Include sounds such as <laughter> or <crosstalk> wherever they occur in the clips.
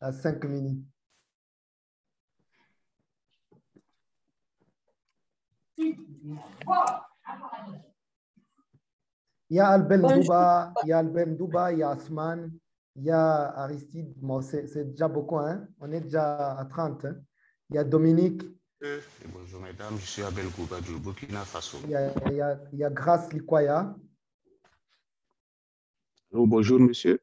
à cinq minutes. Il y a Albert Ndouba, il y a Albert Ndouba, il y a Asman, il y a Aristide. Bon, c'est déjà beaucoup, hein? on est déjà à 30. Hein? Il y a Dominique. bonjour mesdames, je suis Abel Gouba du Burkina Faso. Il y a, il y a, il y a Grace Likwaya. bonjour monsieur.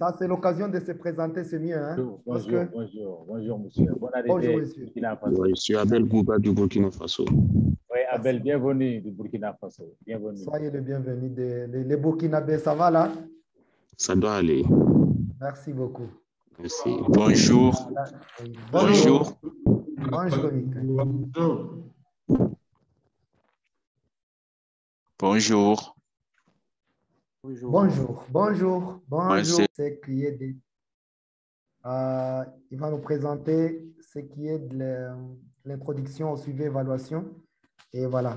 Ça, c'est l'occasion de se présenter, c'est mieux. Hein? Bonjour, que... bonjour, bonjour, monsieur. Bonne arrivée, bonjour, monsieur. Faso. je suis Abel Gouba du Burkina Faso. Oui, Abel, bienvenue du Burkina Faso. Bienvenue. Soyez le bienvenu. Les, les Burkinabés, ça va là? Ça doit aller. Merci beaucoup. Merci. Bonjour. Bonjour. Bonjour. Bonjour. Bonjour. Bonjour. Bonjour. C'est qui est de... Euh, il va nous présenter ce qui est de l'introduction au suivi évaluation. Et voilà.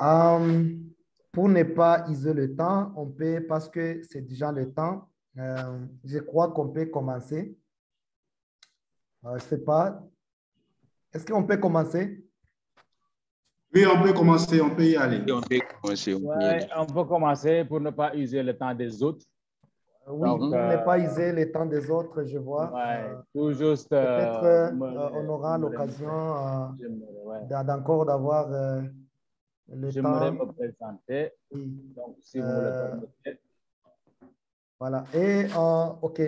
Um, pour ne pas isoler le temps, on peut, parce que c'est déjà le temps, euh, je crois qu'on peut commencer. Euh, je ne sais pas. Est-ce qu'on peut commencer? Oui, on peut commencer, on peut y aller. on peut commencer. On, ouais, on peut commencer pour ne pas user le temps des autres. Oui, Donc, pour euh, ne pas user le temps des autres, je vois. Ouais, tout juste. Peut-être euh, on aura l'occasion d'encore d'avoir le J'aimerais temps. me présenter. Oui. Donc, si vous le permettez. Voilà. Et euh, OK.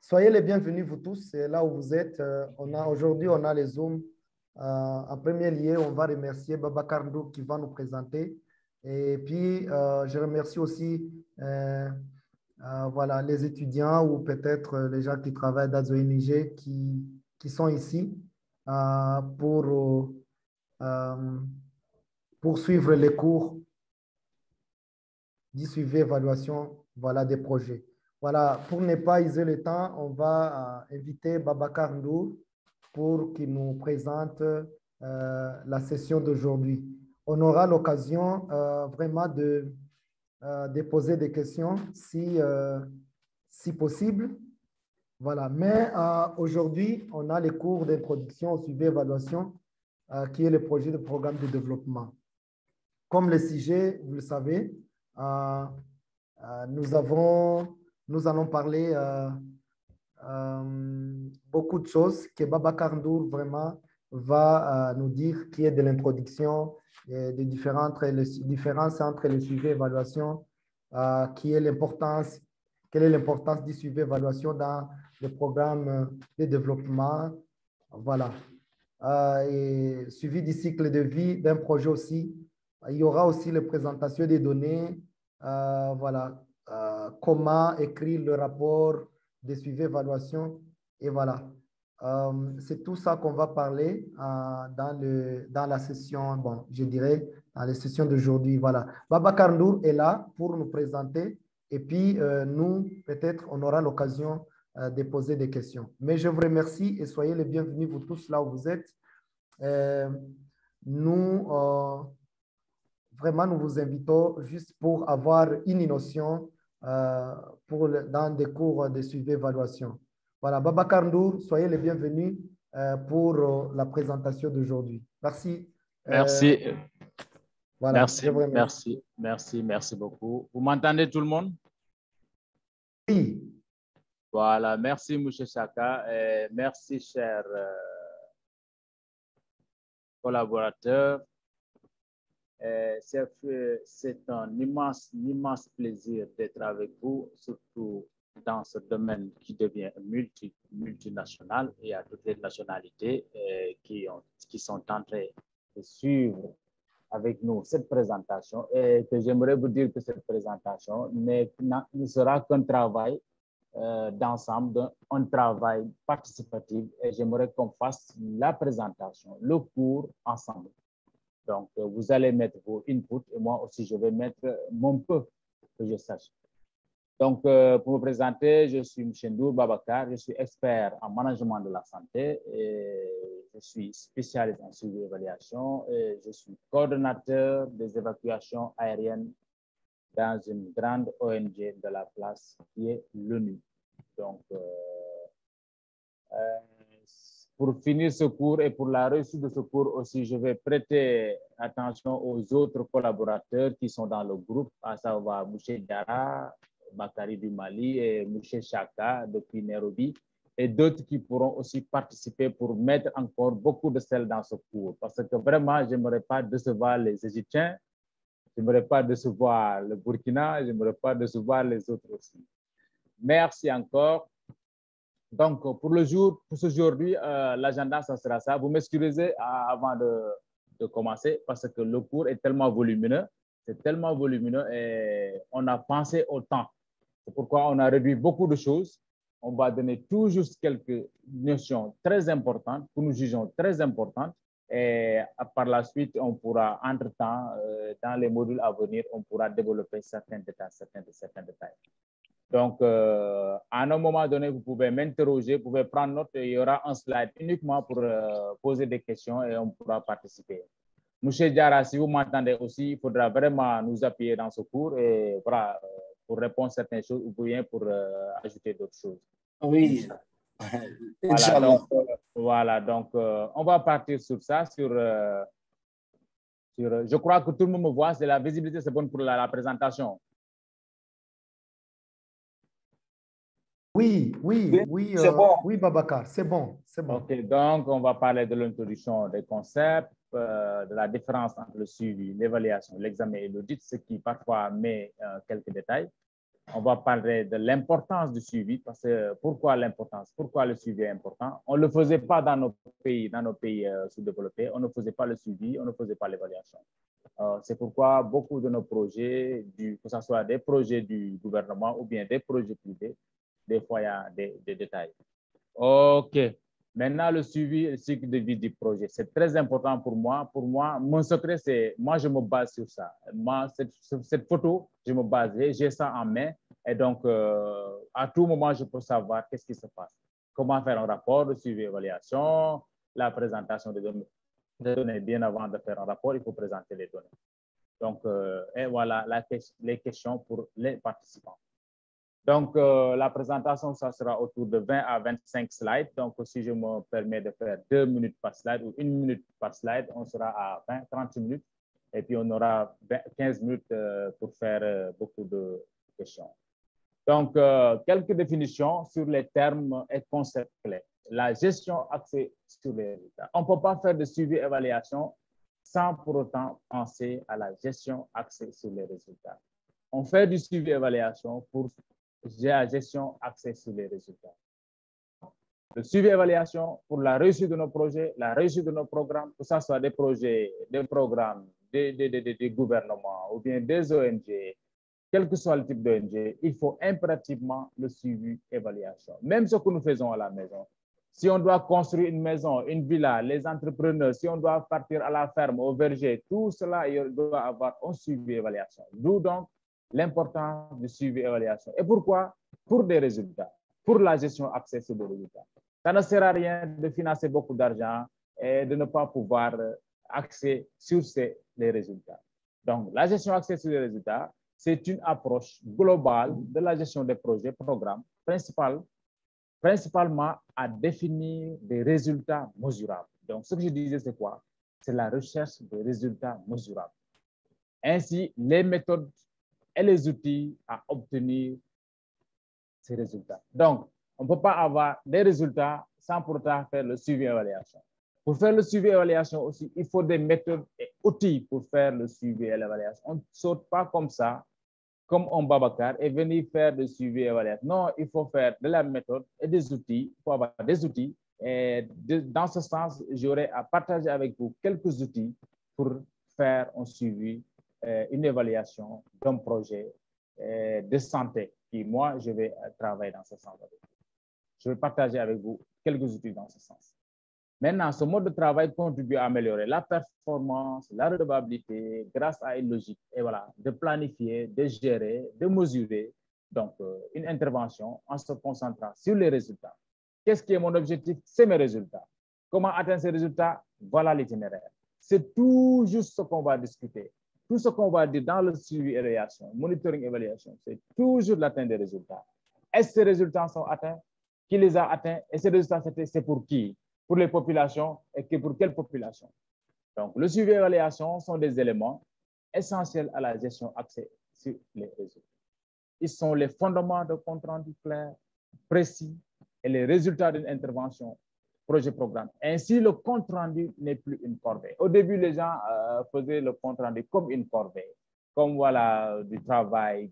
Soyez les bienvenus, vous tous, c'est là où vous êtes. Euh, on a Aujourd'hui, on a les Zooms. Euh, en premier lieu, on va remercier Baba Kardou qui va nous présenter. Et puis, je remercie aussi voilà, les étudiants ou peut-être les gens qui travaillent dans ONG qui, qui sont ici pour poursuivre les cours suivi évaluation voilà, des projets. Voilà, pour ne pas isoler le temps, on va euh, inviter Babacar Ndour pour qu'il nous présente euh, la session d'aujourd'hui. On aura l'occasion euh, vraiment de, de poser des questions si, si possible. Voilà, mais aujourd'hui, on a les cours d'introduction au suivi évaluation qui est le projet de programme de développement. Comme le sujet, vous le savez, euh, euh, nous, avons, nous allons parler euh, beaucoup de choses que Baba Karndour vraiment va nous dire, qui est de l'introduction des différentes les différences entre le suivi et l'évaluation, qui est l'importance, quelle est l'importance du suivi évaluation dans le programme de développement. Voilà. et suivi du cycle de vie d'un projet aussi, il y aura aussi les présentations des données, euh, voilà, euh, comment écrire le rapport de suivi évaluation. Et voilà, euh, c'est tout ça qu'on va parler dans, le, dans la session, bon, je dirais, dans les sessions d'aujourd'hui. Voilà, Baba Karndour est là pour nous présenter et puis nous, peut-être, on aura l'occasion de poser des questions. Mais je vous remercie et soyez les bienvenus, vous tous là où vous êtes. nous, vraiment, nous vous invitons juste pour avoir une notion euh, pour dans des cours de suivi évaluation. Voilà, Baba Karndour, soyez les bienvenus euh, pour euh, la présentation d'aujourd'hui. Merci. Merci. voilà, merci, merci, merci, merci beaucoup. Vous m'entendez tout le monde? Oui. Voilà, merci, M. Chaka. Et merci, chers collaborateurs. C'est un immense, immense plaisir d'être avec vous, surtout dans ce domaine qui devient multi, multinational et à toutes les nationalités qui, ont, qui sont en train de suivre avec nous cette présentation et que j'aimerais vous dire que cette présentation ne sera qu'un travail euh, d'ensemble, un travail participatif et j'aimerais qu'on fasse la présentation, le cours ensemble. Donc, euh, vous allez mettre vos inputs et moi aussi, je vais mettre mon peu que je sache. Donc, euh, pour me présenter, je suis Mchendour Babacar, je suis expert en management de la santé et je suis spécialiste en suivi évaluation et je suis coordonnateur des évacuations aériennes dans une grande ONG de la place qui est l'ONU. Donc, euh, pour finir ce cours et pour la réussite de ce cours aussi, je vais prêter attention aux autres collaborateurs qui sont dans le groupe, à savoir Mouché Dara, Bakari du Mali et Mouché Chaka depuis Nairobi, et d'autres qui pourront aussi participer pour mettre encore beaucoup de sel dans ce cours. Parce que vraiment, je n'aimerais pas décevoir les Égyptiens, je n'aimerais pas décevoir le Burkina, je n'aimerais pas décevoir les autres aussi. Merci encore. Donc, pour le jour, pour aujourd'hui, euh, l'agenda, ça sera ça. Vous m'excusez euh, avant de, commencer parce que le cours est tellement volumineux, c'est tellement volumineux et on a pensé au temps. C'est pourquoi on a réduit beaucoup de choses. On va donner tout juste quelques notions très importantes, que nous jugeons très importantes. Et par la suite, on pourra, entre-temps, euh, dans les modules à venir, on pourra développer certains détails, certains, certains détails. Donc, euh, à un moment donné, vous pouvez m'interroger, vous pouvez prendre note et il y aura un slide uniquement pour euh, poser des questions et on pourra participer. Monsieur Diara, si vous m'entendez aussi, il faudra vraiment nous appuyer dans ce cours et voilà, euh, pour répondre à certaines choses ou bien pour ajouter d'autres choses. Oui. Voilà, donc, voilà, donc on va partir sur ça, sur, sur, je crois que tout le monde me voit, c'est la visibilité, c'est bon pour la présentation. Oui, oui, oui, c'est euh, bon. oui, Babacar, c'est bon, c'est bon. OK, donc on va parler de l'introduction des concepts, euh, de la différence entre le suivi, l'évaluation, l'examen et l'audit, ce qui parfois met euh, quelques détails. On va parler de l'importance du suivi, parce que pourquoi l'importance, pourquoi le suivi est important? On ne le faisait pas dans nos pays, dans nos pays sous-développés, on ne faisait pas le suivi, on ne faisait pas l'évaluation. C'est pourquoi beaucoup de nos projets, du, que ce soit des projets du gouvernement ou bien des projets privés, des fois, il y a des, des détails. OK. Maintenant, le suivi, le cycle de vie du projet, c'est très important pour moi. Pour moi, mon secret, c'est, moi, je me base sur ça. Moi, cette, cette photo, je me base, j'ai ça en main. Et donc, euh, à tout moment, je peux savoir qu'est-ce qui se passe. Comment faire un rapport de suivi-évaluation, la présentation des données, des données. Bien avant de faire un rapport, il faut présenter les données. Donc, euh, et voilà la, les questions pour les participants. Donc, euh, la présentation, ça sera autour de 20 à 25 slides. Donc, si je me permets de faire deux minutes par slide ou une minute par slide, on sera à 20, 30 minutes. Et puis, on aura 15 minutes euh, pour faire euh, beaucoup de questions. Donc, quelques définitions sur les termes et concepts clés. La gestion axée sur les résultats. On ne peut pas faire de suivi-évaluation sans pour autant penser à la gestion axée sur les résultats. On fait du suivi-évaluation pour gestion axée sur les résultats. Le suivi évaluation pour la réussite de nos projets, la réussite de nos programmes, que ce soit des projets, des programmes, des, des, des, des gouvernements ou bien des ONG, quel que soit le type d'ONG, il faut impérativement le suivi évaluation. Même ce que nous faisons à la maison. Si on doit construire une maison, une villa, les entrepreneurs, si on doit partir à la ferme, au verger, tout cela, doit avoir un suivi évaluation. D'où donc l'importance du suivi évaluation. Et pourquoi? Pour des résultats, pour la gestion accessible aux résultats. Ça ne sert à rien de financer beaucoup d'argent et de ne pas pouvoir accéder sur ces, les résultats. Donc, la gestion accessible aux résultats, c'est une approche globale de la gestion des projets, programmes, principal, principalement à définir des résultats mesurables. Donc, ce que je disais, c'est quoi? C'est la recherche des résultats mesurables. Ainsi, les méthodes et les outils à obtenir ces résultats. Donc, on ne peut pas avoir des résultats sans pourtant faire le suivi évaluation. Pour faire le suivi évaluation aussi, il faut des méthodes et outils pour faire le suivi et l'évaluation. On ne saute pas comme ça, comme un babacar, et venir faire le suivi et l'évaluation. Non, il faut faire de la méthode et des outils. Il faut avoir des outils. Et dans ce sens, j'aurais à partager avec vous quelques outils pour faire un suivi une évaluation d'un projet euh, de santé. Puis moi, je vais travailler dans ce sens. Je vais partager avec vous quelques outils dans ce sens. Maintenant, ce mode de travail contribue à améliorer la performance, la redevabilité grâce à une logique, et voilà, de planifier, de gérer, de mesurer. Donc, euh, une intervention en se concentrant sur les résultats. Qu'est-ce qui est mon objectif? C'est mes résultats. Comment atteindre ces résultats? Voilà l'itinéraire. C'est tout juste ce qu'on va discuter tout ce qu'on va dire dans le suivi évaluation, monitoring évaluation, c'est toujours l'atteinte des résultats. Est-ce que ces résultats sont atteints? Qui les a atteints? Et ces résultats, c'est pour qui? pour les populations et que pour quelles populations? Donc, le suivi et l'évaluation sont des éléments essentiels à la gestion axée sur les réseaux. Ils sont les fondements de compte rendu clair, précis et les résultats d'une intervention projet-programme. Ainsi, le compte rendu n'est plus une corvée. Au début, les gens euh, faisaient le compte rendu comme une corvée, comme voilà, du travail,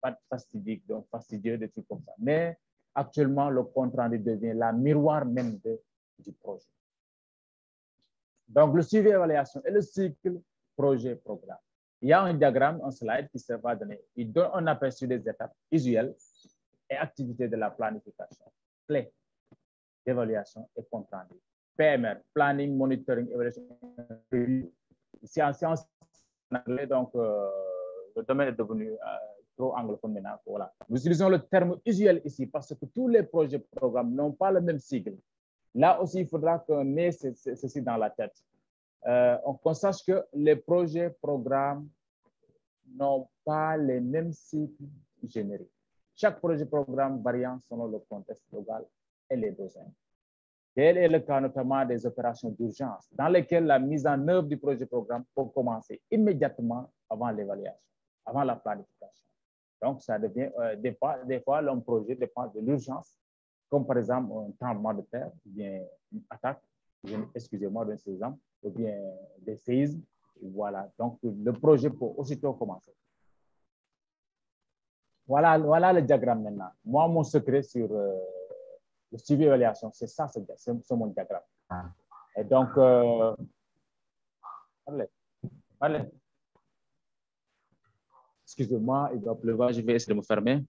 pas fastidique, donc fastidieux, des trucs comme ça. Mais actuellement, le compte rendu devient la miroir même de, du projet. Donc, le suivi évaluation et le cycle projet-programme. Il y a un diagramme, un slide qui se va donner. Il donne un aperçu des étapes usuelles et activités de la planification. Clé d'évaluation et compte rendu. PMR, Planning, Monitoring, Evaluation. Ici en sciences donc euh, le domaine est devenu euh, trop anglophone maintenant. Voilà. Nous utilisons le terme usuel ici parce que tous les projets programmes n'ont pas le même cycle. Là aussi, il faudra qu'on ait ceci dans la tête. Euh, on constate que les projets programmes n'ont pas les mêmes cycles génériques. Chaque projet programme variant selon le contexte local et les besoins. Tel est le cas notamment des opérations d'urgence, dans lesquelles la mise en œuvre du projet programme peut commencer immédiatement avant l'évaluation, avant la planification. Donc, ça devient, euh, des fois, des fois l'un projet dépend de l'urgence, comme par exemple un tremblement de terre, ou bien une attaque, excusez-moi d'un exemple, ou bien des séismes. Voilà, donc le projet peut aussitôt commencer. Voilà, voilà le diagramme maintenant. Moi, mon secret sur euh, le suivi évaluation, c'est ça, c'est mon diagramme. Et donc, euh, allez, allez. Excusez-moi, il doit pleuvoir, je vais essayer de me fermer.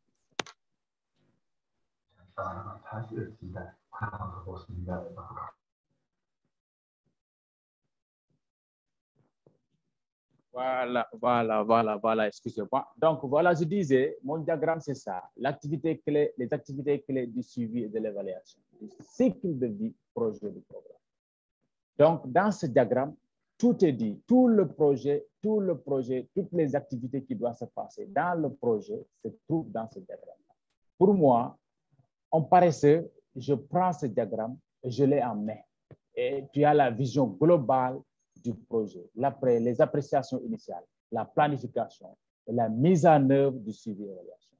Voilà, voilà, voilà, voilà, excusez-moi. Donc, voilà, je disais, mon diagramme, c'est ça. L'activité clé, les activités clés du suivi et de l'évaluation, du cycle de vie projet du programme. Donc, dans ce diagramme, tout est dit, tout le projet, tout le projet, toutes les activités qui doivent se passer dans le projet se trouvent dans ce diagramme. Pour moi, en paresseux, je prends ce diagramme je l'ai en main. Et tu as la vision globale du projet, les appréciations initiales, la planification la mise en œuvre du suivi et évaluation.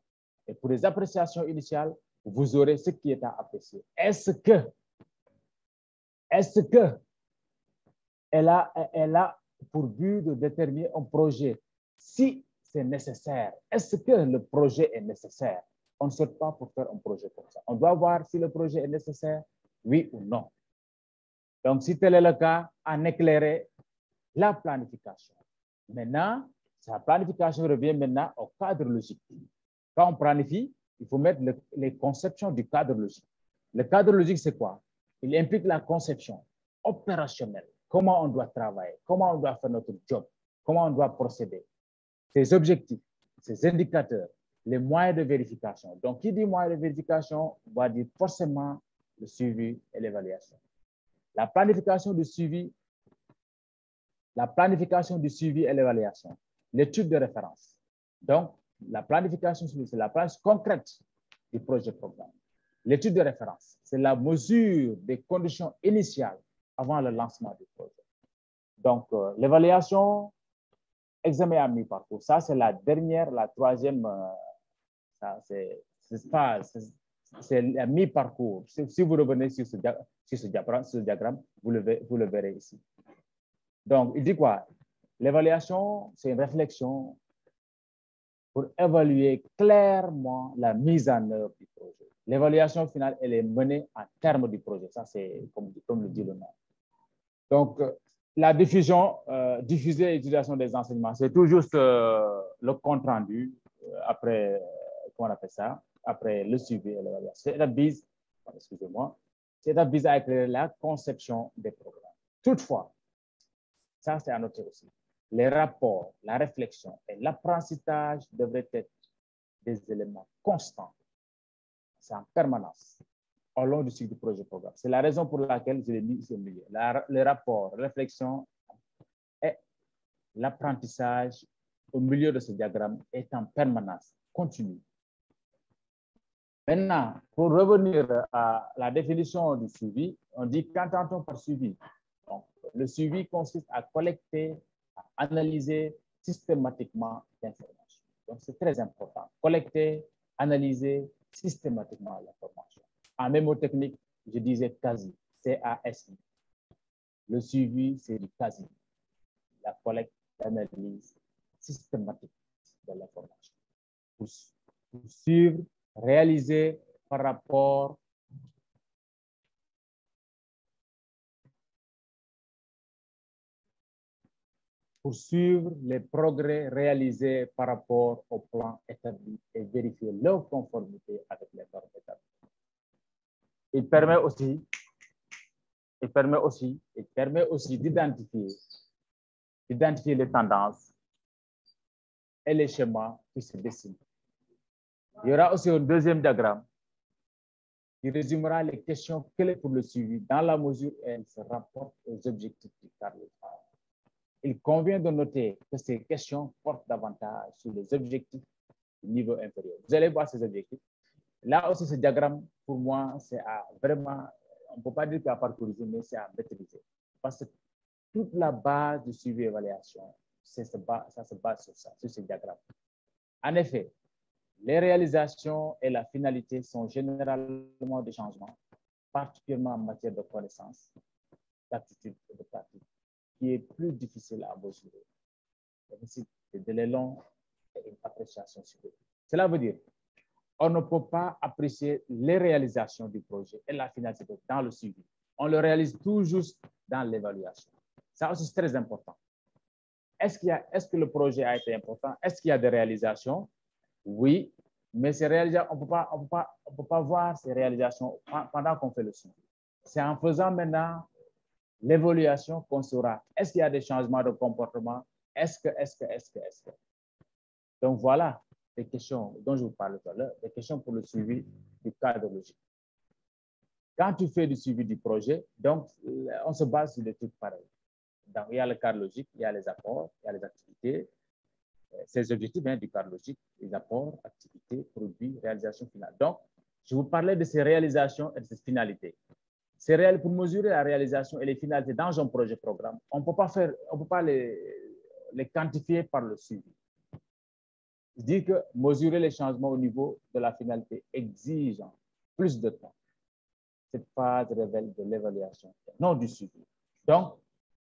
Et pour les appréciations initiales, vous aurez ce qui est à apprécier. Est-ce que, est-ce que elle a, elle a pour but de déterminer un projet? Si c'est nécessaire? Est-ce que le projet est nécessaire? On ne sait pas pour faire un projet comme ça. On doit voir si le projet est nécessaire, oui ou non. Donc, si tel est le cas, en éclairer la planification. Maintenant, sa planification revient maintenant au cadre logique. Quand on planifie, il faut mettre les conceptions du cadre logique. Le cadre logique, c'est quoi? Il implique la conception opérationnelle. Comment on doit travailler, comment on doit faire notre job, comment on doit procéder? Ses objectifs, ses indicateurs, les moyens de vérification. Donc, qui dit moyens de vérification va dire forcément le suivi et l'évaluation. La planification du suivi la planification du suivi et l'évaluation, l'étude de référence. Donc, la planification, c'est la place concrète du projet programme. L'étude de référence, c'est la mesure des conditions initiales avant le lancement du projet. Donc, euh, l'évaluation, examen à mi-parcours, ça c'est la dernière, la troisième, euh, c'est la mi-parcours. Si, vous revenez sur ce, sur ce diagramme, ce diagramme vous, le, vous le verrez ici. Donc, il dit quoi? L'évaluation, c'est une réflexion pour évaluer clairement la mise en œuvre du projet. L'évaluation finale, elle est menée à terme du projet. Ça, c'est comme, comme, le dit le nom. Donc, euh, la diffusion, euh, diffuser l'utilisation des enseignements, c'est tout juste euh, le compte rendu après, comment on appelle ça, après le suivi et l'évaluation. C'est la bise, excusez-moi, c'est la bise à éclairer la conception des programmes. Toutefois, ça, c'est à noter aussi. Les rapports, la réflexion et l'apprentissage devraient être des éléments constants. C'est en permanence au long du cycle du projet programme. C'est la raison pour laquelle je l'ai mis au milieu. les rapports, la réflexion et l'apprentissage au milieu de ce diagramme est en permanence, continu. Maintenant, pour revenir à la définition du suivi, on dit qu'entend-on par suivi? Donc, Le suivi consiste à collecter, à analyser systématiquement l'information. Donc, c'est très important. Collecter, analyser systématiquement l'information. En mémotechnique, je disais quasi, C-A-S-I. Le suivi, c'est du quasi. La collecte, l'analyse systématique de l'information. Pour, pour suivre réalisé par rapport pour suivre les progrès réalisés par rapport au plan établi et vérifier leur conformité avec les normes établies. Il permet aussi, il permet aussi, il permet aussi d'identifier, d'identifier les tendances et les schémas qui se dessinent il y aura aussi un deuxième diagramme qui résumera les questions clés pour le suivi dans la mesure où elles se rapportent aux objectifs du cadre. Il convient de noter que ces questions portent davantage sur les objectifs du niveau inférieur. Vous allez voir ces objectifs. Là aussi, ce diagramme, pour moi, c'est vraiment, on ne peut pas dire qu'à parcourir, mais c'est à maîtriser. Parce que toute la base du suivi évaluation, ça se base sur ça, sur ce diagramme. En effet, les réalisations et la finalité sont généralement des changements, particulièrement en matière de connaissances, d'attitude et de pratique, qui est plus difficile à mesurer. C'est des délais longs et une appréciation sur Cela veut dire on ne peut pas apprécier les réalisations du projet et la finalité dans le suivi. On le réalise tout juste dans l'évaluation. Ça aussi, c'est très important. Est-ce est que le projet a été important? Est-ce qu'il y a des réalisations? Oui, mais ces on ne peut, pas, voir ces réalisations pendant qu'on fait le suivi. C'est en faisant maintenant l'évaluation qu'on saura est-ce qu'il y a des changements de comportement, est-ce que, est-ce que, est-ce que, est-ce que? Donc voilà les questions dont je vous parlais tout à l'heure, les questions pour le suivi du cadre logique. Quand tu fais du suivi du projet, donc on se base sur des trucs pareils. Donc, il y a le cadre logique, il y a les apports, il y a les activités, ces objectifs hein, du cadre logique, les apports, activités, produits, réalisation finale. Donc, je vous parlais de ces réalisations et de ces finalités. C'est pour mesurer la réalisation et les finalités dans un projet programme. On ne peut pas, les quantifier par le suivi. Je dis que mesurer les changements au niveau de la finalité exige plus de temps. Cette phase révèle de l'évaluation, non du suivi. Donc,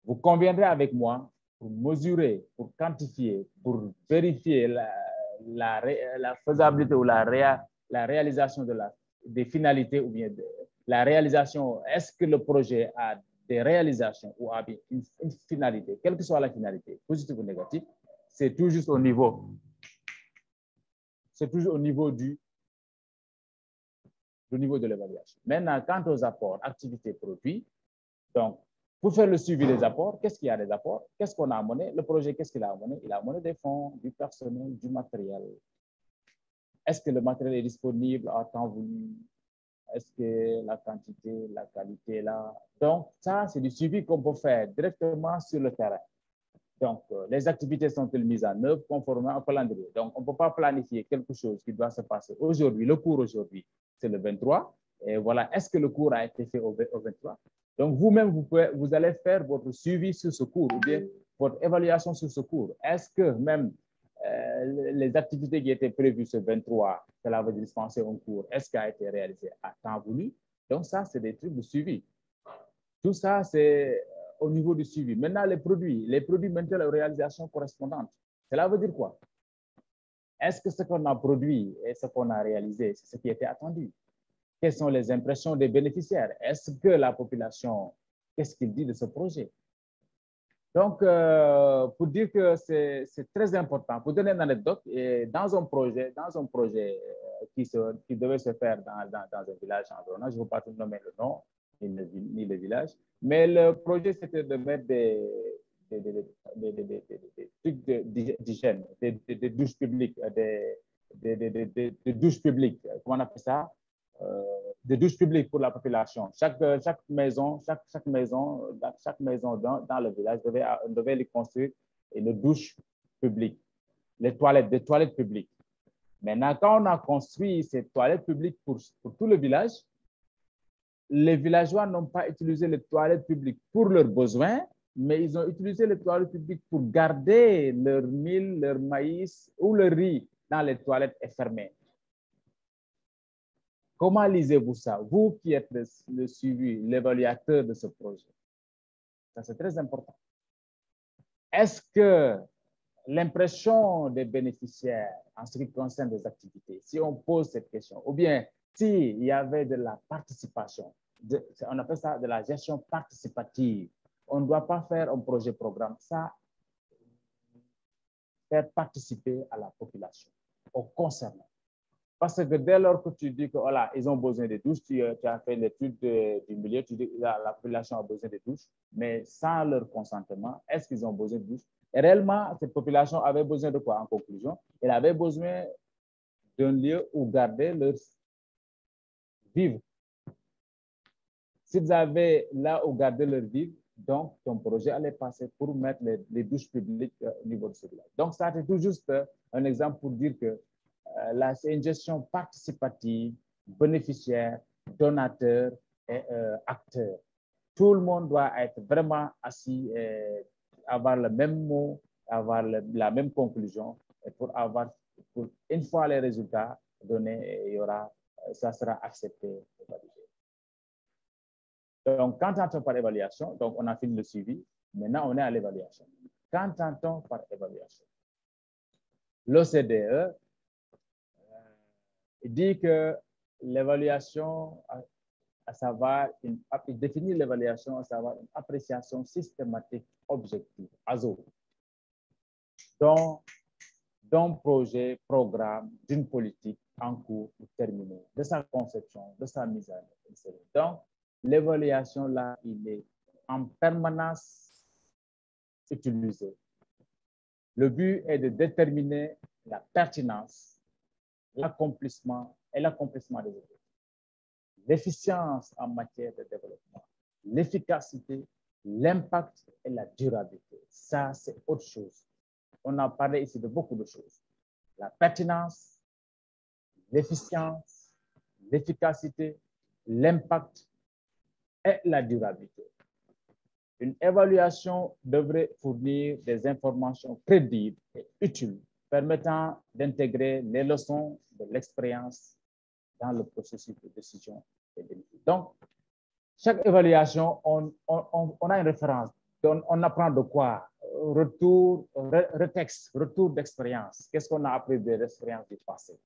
vous conviendrez avec moi mesurer, pour quantifier, pour vérifier la, la, faisabilité ou la, la réalisation de la, des finalités ou bien de, la réalisation, est-ce que le projet a des réalisations ou a une, une finalité, quelle que soit la finalité, positive ou négative, c'est tout juste au niveau, c'est toujours au niveau du, du niveau de l'évaluation. Maintenant, quant aux apports, activités, produits, donc pour faire le suivi des apports, qu'est-ce qu'il y a des apports? Qu'est-ce qu'on a amené? Le projet, qu'est-ce qu'il a amené? Il a amené des fonds, du personnel, du matériel. Est-ce que le matériel est disponible à temps voulu? Est-ce que la quantité, la qualité est là? Donc, ça, c'est du suivi qu'on peut faire directement sur le terrain. Donc, euh, les activités sont-elles mises en œuvre conformément au calendrier Donc, on ne peut pas planifier quelque chose qui doit se passer aujourd'hui. Le cours aujourd'hui, c'est le 23. Et voilà, est-ce que le cours a été fait au 23 donc, vous-même, vous, allez faire votre suivi sur ce cours ou bien votre évaluation sur ce cours. Est-ce que même euh, les activités qui étaient prévues ce 23, cela veut dispenser un cours, est-ce qu'elle a été réalisé à temps voulu? Donc, ça, c'est des trucs de suivi. Tout ça, c'est euh, au niveau du suivi. Maintenant, les produits, les produits maintiennent la réalisation correspondante. Cela veut dire quoi? Est-ce que ce qu'on a produit et ce qu'on a réalisé, c'est ce qui était attendu? Quelles sont les impressions des bénéficiaires Est-ce que la population, qu'est-ce qu'il dit de ce projet Donc, euh, pour dire que c'est très important, pour donner une anecdote, et dans un projet, dans un projet euh, qui, devait se faire dans, un village environnant, je ne veux pas nommer le nom ni le, village, mais le projet c'était de mettre des, des, des, des trucs d'hygiène, des, douches publiques, des, douches publiques, comment on appelle ça euh, de douches publiques pour la population. Chaque, maison, chaque, chaque maison, chaque maison dans, le village devait, devait lui construire une douche publique, les toilettes, des toilettes publiques. Maintenant, quand on a construit ces toilettes publiques pour, pour tout le village, les villageois n'ont pas utilisé les toilettes publiques pour leurs besoins, mais ils ont utilisé les toilettes publiques pour garder leur mil, leur maïs ou leur riz dans les toilettes fermées. Comment lisez-vous ça, vous qui êtes le, suivi, l'évaluateur de ce projet? Ça, c'est très important. Est-ce que l'impression des bénéficiaires en ce qui concerne des activités, si on pose cette question, ou bien s'il y avait de la participation, on appelle ça de la gestion participative, on ne doit pas faire un projet programme, ça, faire participer à la population, aux concernés. Parce que dès lors que tu dis que voilà, ils ont besoin de douches, tu, as fait l'étude du milieu, tu dis que la, la, population a besoin de douches, mais sans leur consentement, est-ce qu'ils ont besoin de douches Et réellement, cette population avait besoin de quoi en conclusion? Elle avait besoin d'un lieu où garder leur vivre. S'ils avaient là où garder leur vivre, donc ton projet allait passer pour mettre les, douches publiques euh, au niveau de ce village. Donc, ça, c'est tout juste euh, un exemple pour dire que là, c'est une gestion participative, bénéficiaire, donateur et euh, acteur. Tout le monde doit être vraiment assis, et avoir le même mot, avoir la même conclusion, et pour avoir, une fois les résultats donnés, il y aura, ça sera accepté. Donc, quand on par évaluation, donc on a fini le suivi, maintenant on est à l'évaluation. Quand on par évaluation, l'OCDE il dit que l'évaluation, à, savoir, une, il définit l'évaluation à savoir une appréciation systématique objective, ASO, d'un projet, programme, d'une politique en cours ou terminée, de sa conception, de sa mise en œuvre. Donc, l'évaluation, là, il est en permanence utilisé. Le but est de déterminer la pertinence l'accomplissement et l'accomplissement des objectifs. L'efficience en matière de développement, l'efficacité, l'impact et la durabilité. Ça, c'est autre chose. On a parlé ici de beaucoup de choses. La pertinence, l'efficience, l'efficacité, l'impact et la durabilité. Une évaluation devrait fournir des informations crédibles et utiles permettant d'intégrer les leçons de l'expérience dans le processus de décision de Donc, chaque évaluation, on, a une référence. On, apprend de quoi? Retour, retexte, retour d'expérience. Qu'est-ce qu'on a appris des expériences du passé?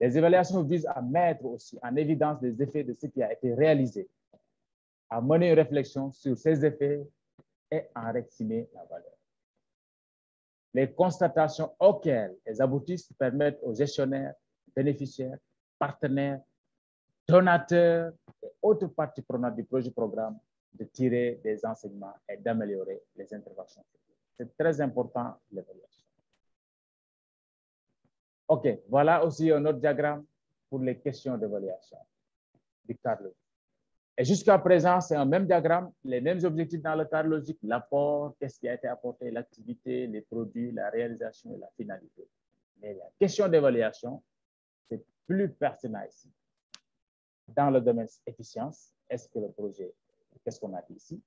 Les évaluations visent à mettre aussi en évidence les effets de ce qui a été réalisé, à mener une réflexion sur ces effets et en rectifier la valeur. Les constatations auxquelles elles aboutissent permettent aux gestionnaires, bénéficiaires, partenaires, donateurs et autres parties prenantes du projet programme de tirer des enseignements et d'améliorer les interventions. C'est très important l'évaluation. OK, voilà aussi un autre diagramme pour les questions d'évaluation du Carlo. Et jusqu'à présent, c'est un même diagramme, les mêmes objectifs dans le cadre logique, l'apport, qu'est-ce qui a été apporté, l'activité, les produits, la réalisation et la finalité. Mais la question d'évaluation, c'est plus pertinent ici. Dans le domaine efficience, est-ce que le projet, qu'est-ce qu'on a dit ici?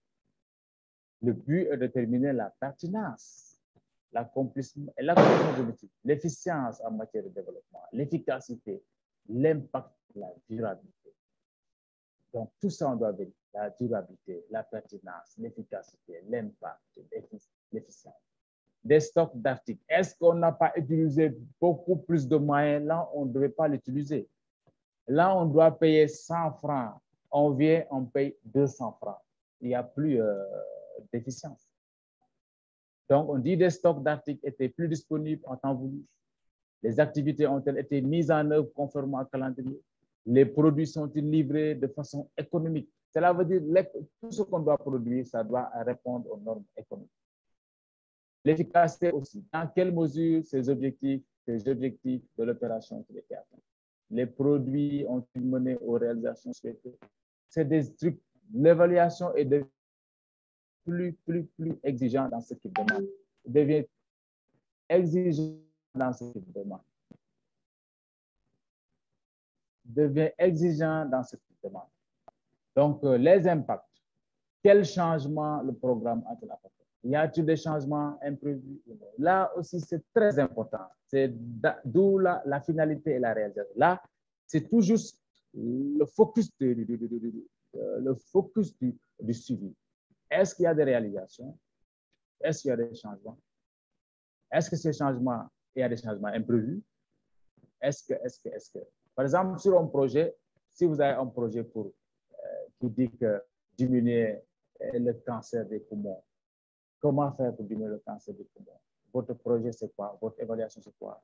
Le but est de déterminer la pertinence, l'accomplissement et de l'efficience en matière de développement, l'efficacité, l'impact, la durabilité. Donc, tout ça, on doit vérifier. La durabilité, la pertinence, l'efficacité, l'impact, l'efficience. Des stocks d'articles. Est-ce qu'on n'a pas utilisé beaucoup plus de moyens? Là, on ne devait pas l'utiliser. Là, on doit payer 100 francs. On vient, on paye 200 francs. Il n'y a plus euh, d'efficience. Donc, on dit des stocks d'articles étaient plus disponibles en temps voulu. Les activités ont-elles été mises en œuvre conformément au calendrier? Les produits sont-ils livrés de façon économique. Cela veut dire que tout ce qu'on doit produire, ça doit répondre aux normes économiques. L'efficacité aussi. Dans quelle mesure ces objectifs, ces objectifs de l'opération ont été atteints? Les produits ont-ils mené aux réalisations souhaitées? C'est des trucs. L'évaluation est de plus, plus, plus exigeant dans ce qu'il demande. Devient exigeant dans ce qu'il demande. Devient exigeant dans cette demande. Donc, euh, les impacts. Quel changement le programme a-t-il apporté? Y a-t-il des changements imprévus? Là aussi, c'est très important. C'est d'où la, finalité et la réalisation. Là, c'est tout juste le focus, du, du, le focus du, du suivi. Est-ce qu'il y a des réalisations? Est-ce qu'il y a des changements? Est-ce que ces changements, il y a des changements imprévus? Est-ce que, est-ce que, est-ce que, par exemple, sur un projet, si vous avez un projet pour, euh, qui dit que diminuer le cancer des poumons, comment faire pour diminuer le cancer des poumons? Votre projet, c'est quoi? Votre évaluation, c'est quoi?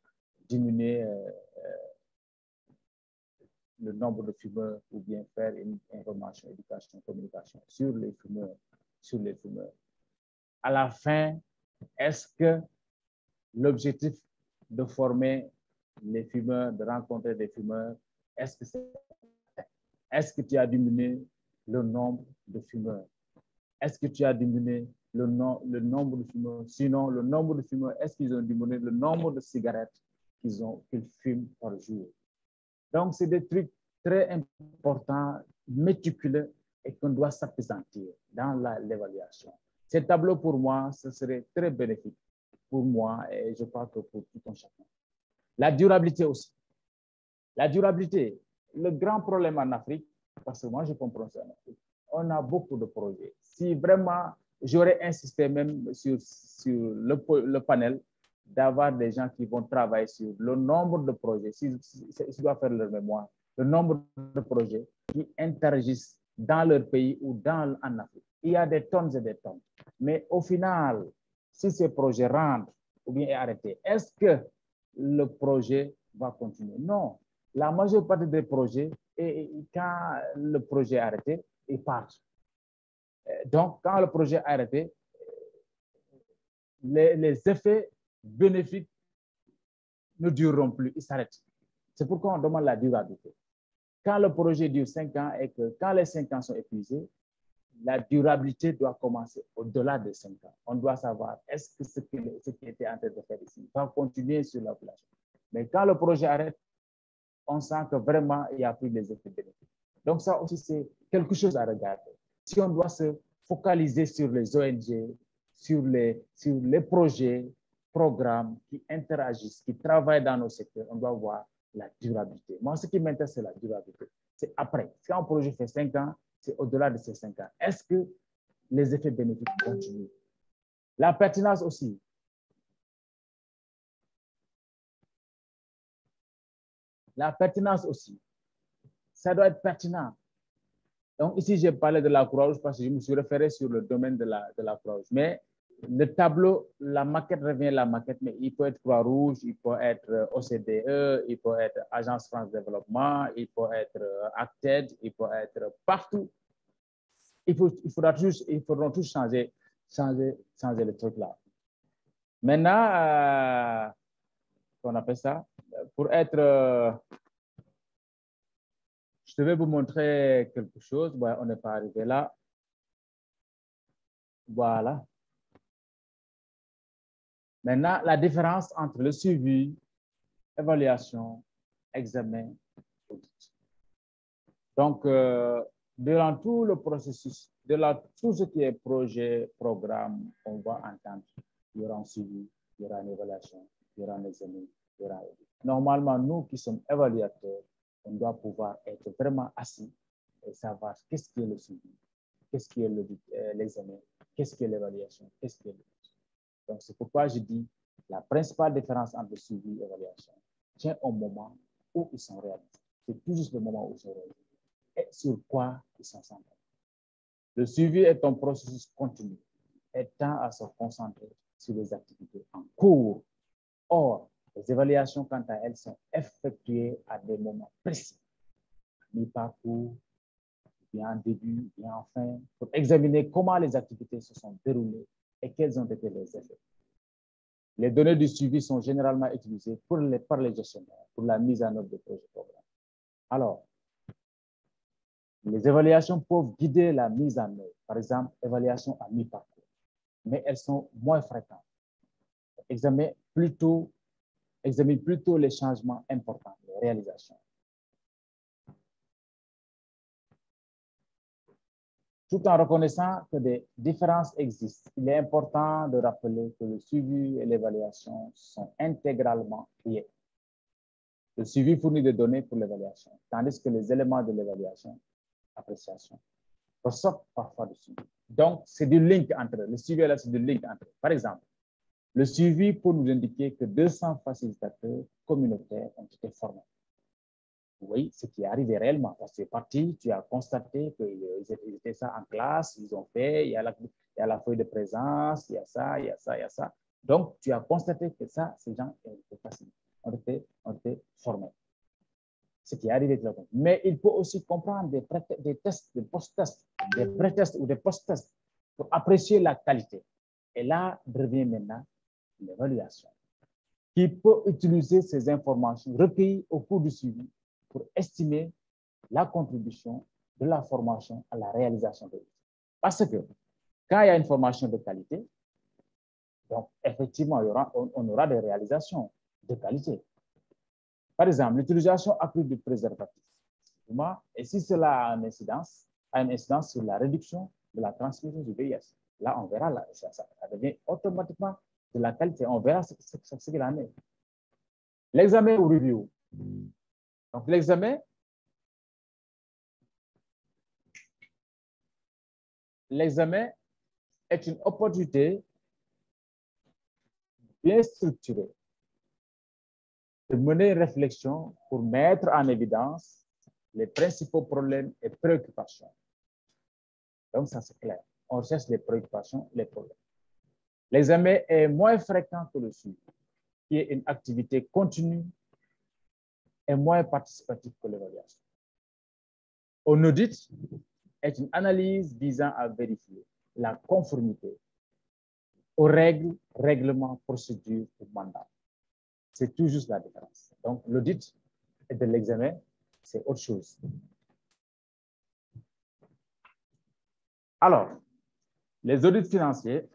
Diminuer euh, euh, le nombre de fumeurs ou bien faire une information, éducation, communication sur les fumeurs, sur les fumeurs. À la fin, est-ce que l'objectif de former les fumeurs, de rencontrer des fumeurs, est-ce que est-ce que tu as diminué le nombre de fumeurs? Est-ce que tu as diminué le, no le nombre de fumeurs? Sinon, le nombre de fumeurs, est-ce qu'ils ont diminué le nombre de cigarettes qu'ils qu'ils fument par jour? Donc, c'est des trucs très importants, méticuleux et qu'on doit s'appesantir dans l'évaluation. Ces tableaux, pour moi, ce serait très bénéfique pour moi et je crois que pour tout un chacun. La durabilité aussi. La durabilité, le grand problème en Afrique, parce que moi je comprends ça en Afrique, on a beaucoup de projets. Si vraiment j'aurais insisté même sur, sur le, le panel d'avoir des gens qui vont travailler sur le nombre de projets, si, si, doivent faire leur mémoire, le nombre de projets qui interagissent dans leur pays ou dans, en Afrique. Il y a des tonnes et des tonnes. Mais au final, si ces projets rentrent ou bien est arrêté, est-ce que le projet va continuer? Non. La majeure partie des projets, et quand le projet est arrêté, ils partent. Donc, quand le projet est arrêté, les, les effets bénéfiques ne dureront plus, ils s'arrêtent. C'est pourquoi on demande la durabilité. Quand le projet dure cinq ans et que quand les cinq ans sont épuisés, la durabilité doit commencer au-delà de cinq ans. On doit savoir est-ce que ce qui, était en train de faire ici va continuer sur la population. Mais quand le projet arrête, on sent que vraiment, il n'y a plus les effets bénéfiques. Donc ça aussi, c'est quelque chose à regarder. Si on doit se focaliser sur les ONG, sur les, sur les projets, programmes qui interagissent, qui travaillent dans nos secteurs, on doit voir la durabilité. Moi, ce qui m'intéresse, c'est la durabilité. C'est après. Quand un projet fait cinq ans, c'est au-delà de ces cinq ans. Est-ce que les effets bénéfiques continuent? La pertinence aussi. La pertinence aussi. Ça doit être pertinent. Donc ici, j'ai parlé de la Croix-Rouge parce que je me suis référé sur le domaine de la, de la Croix-Rouge. Mais le tableau, la maquette revient à la maquette, mais il peut être Croix-Rouge, il peut être OCDE, il peut être Agence France Développement, il peut être Acted, il peut être partout. Il, faut, il faudra tous, il faudra tous changer, changer, changer le truc là. Maintenant, euh, on appelle ça, pour être, euh, je vais vous montrer quelque chose. On n'est pas arrivé là. Voilà. Maintenant, la différence entre le suivi, évaluation, examen, audit. Donc, euh, durant tout le processus, de la, tout ce qui est projet, programme, on va entendre, il y aura un suivi, il y aura une évaluation, il y aura un examen, il y aura un audit. Normalement, nous qui sommes évaluateurs, on doit pouvoir être vraiment assis et savoir qu'est-ce qui est le suivi, qu'est-ce qui est l'examen, qu'est-ce qui est l'évaluation, qu'est-ce qui est l'audit. Donc, c'est pourquoi je dis la principale différence entre suivi et évaluation tient au moment où ils sont réalisés. C'est tout juste le moment où ils sont réalisés. Et sur quoi ils sont centrés. Le suivi est un processus continu et tend à se concentrer sur les activités en cours. Or, les évaluations, quant à elles, sont effectuées à des moments précis, mi-parcours, bien en début, bien en fin, pour examiner comment les activités se sont déroulées et quels ont été les effets. Les données du suivi sont généralement utilisées pour les, par les gestionnaires pour la mise en œuvre des projets programmes. Alors, les évaluations peuvent guider la mise en œuvre, par exemple, évaluation à mi-parcours, mais elles sont moins fréquentes. Examine plutôt, examine plutôt les changements importants, les réalisations. Tout en reconnaissant que des différences existent, il est important de rappeler que le suivi et l'évaluation sont intégralement liés. Le suivi fournit des données pour l'évaluation, tandis que les éléments de l'évaluation, appréciation, ressortent parfois du suivi. Donc, c'est du link entre Le suivi là, c'est du link entre Par exemple, le suivi peut nous indiquer que 200 facilitateurs communautaires ont été formés. Oui, ce qui est arrivé réellement. Parce que c'est parti, tu as constaté qu'ils étaient ça en classe, ils ont fait, il y, a la, il y a la feuille de présence, il y a ça, il y a ça, il y a ça. Donc, tu as constaté que ça, ces gens ont été, ont été formés. Ce qui est arrivé. Mais il peut aussi comprendre des, des tests, des post-tests, des pré-tests ou des post-tests pour apprécier la qualité. Et là, revient maintenant l'évaluation, qui peut utiliser ces informations recueillies au cours du suivi pour estimer la contribution de la formation à la réalisation de l'études. Parce que quand il y a une formation de qualité, donc effectivement, il y aura, on, aura des réalisations de qualité. Par exemple, l'utilisation accrue du préservatif. Et si cela a une incidence, a une incidence sur la réduction de la transmission du VIH. Là, on verra, ça, devient automatiquement de la qualité. On verra ce, ce qu'il en est. L'examen ou review. Donc, l'examen, l'examen est une opportunité bien structurée de mener une réflexion pour mettre en évidence les principaux problèmes et préoccupations. Donc, ça c'est clair. On cherche les préoccupations, les problèmes. L'examen est moins fréquent que le suivi, qui est une activité continue est moins participatif que l'évaluation. Un audit est une analyse visant à vérifier la conformité aux règles, règlements, procédures ou mandats. C'est tout juste la différence. Donc, l'audit et de l'examen, c'est autre chose. Alors, les audits financiers,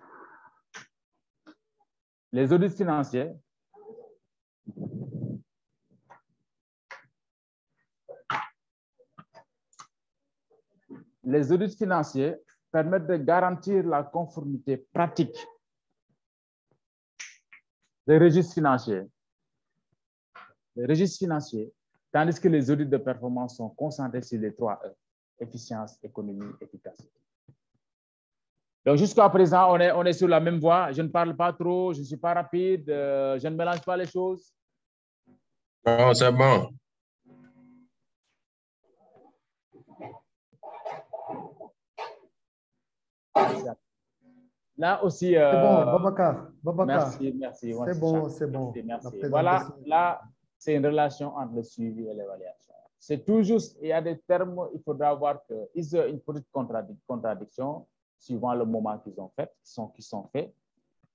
les audits financiers les audits financiers permettent de garantir la conformité pratique des registres financiers. Les registres financiers, tandis que les audits de performance sont concentrés sur les trois E, efficience, économie, efficacité. Donc, jusqu'à présent, on est, on est sur la même voie. Je ne parle pas trop, je ne suis pas rapide, euh, je ne mélange pas les choses. Non, c'est bon. Là aussi. c'est bon, euh, Babacar. Babacar. Merci, merci. C'est bon, c'est bon. Merci, Voilà, là, c'est une relation entre le suivi et l'évaluation. C'est tout juste, il y a des termes, il faudra voir qu'il y a une petite contradic- contradiction suivant le moment qu'ils ont fait, qui sont, qui sont faits.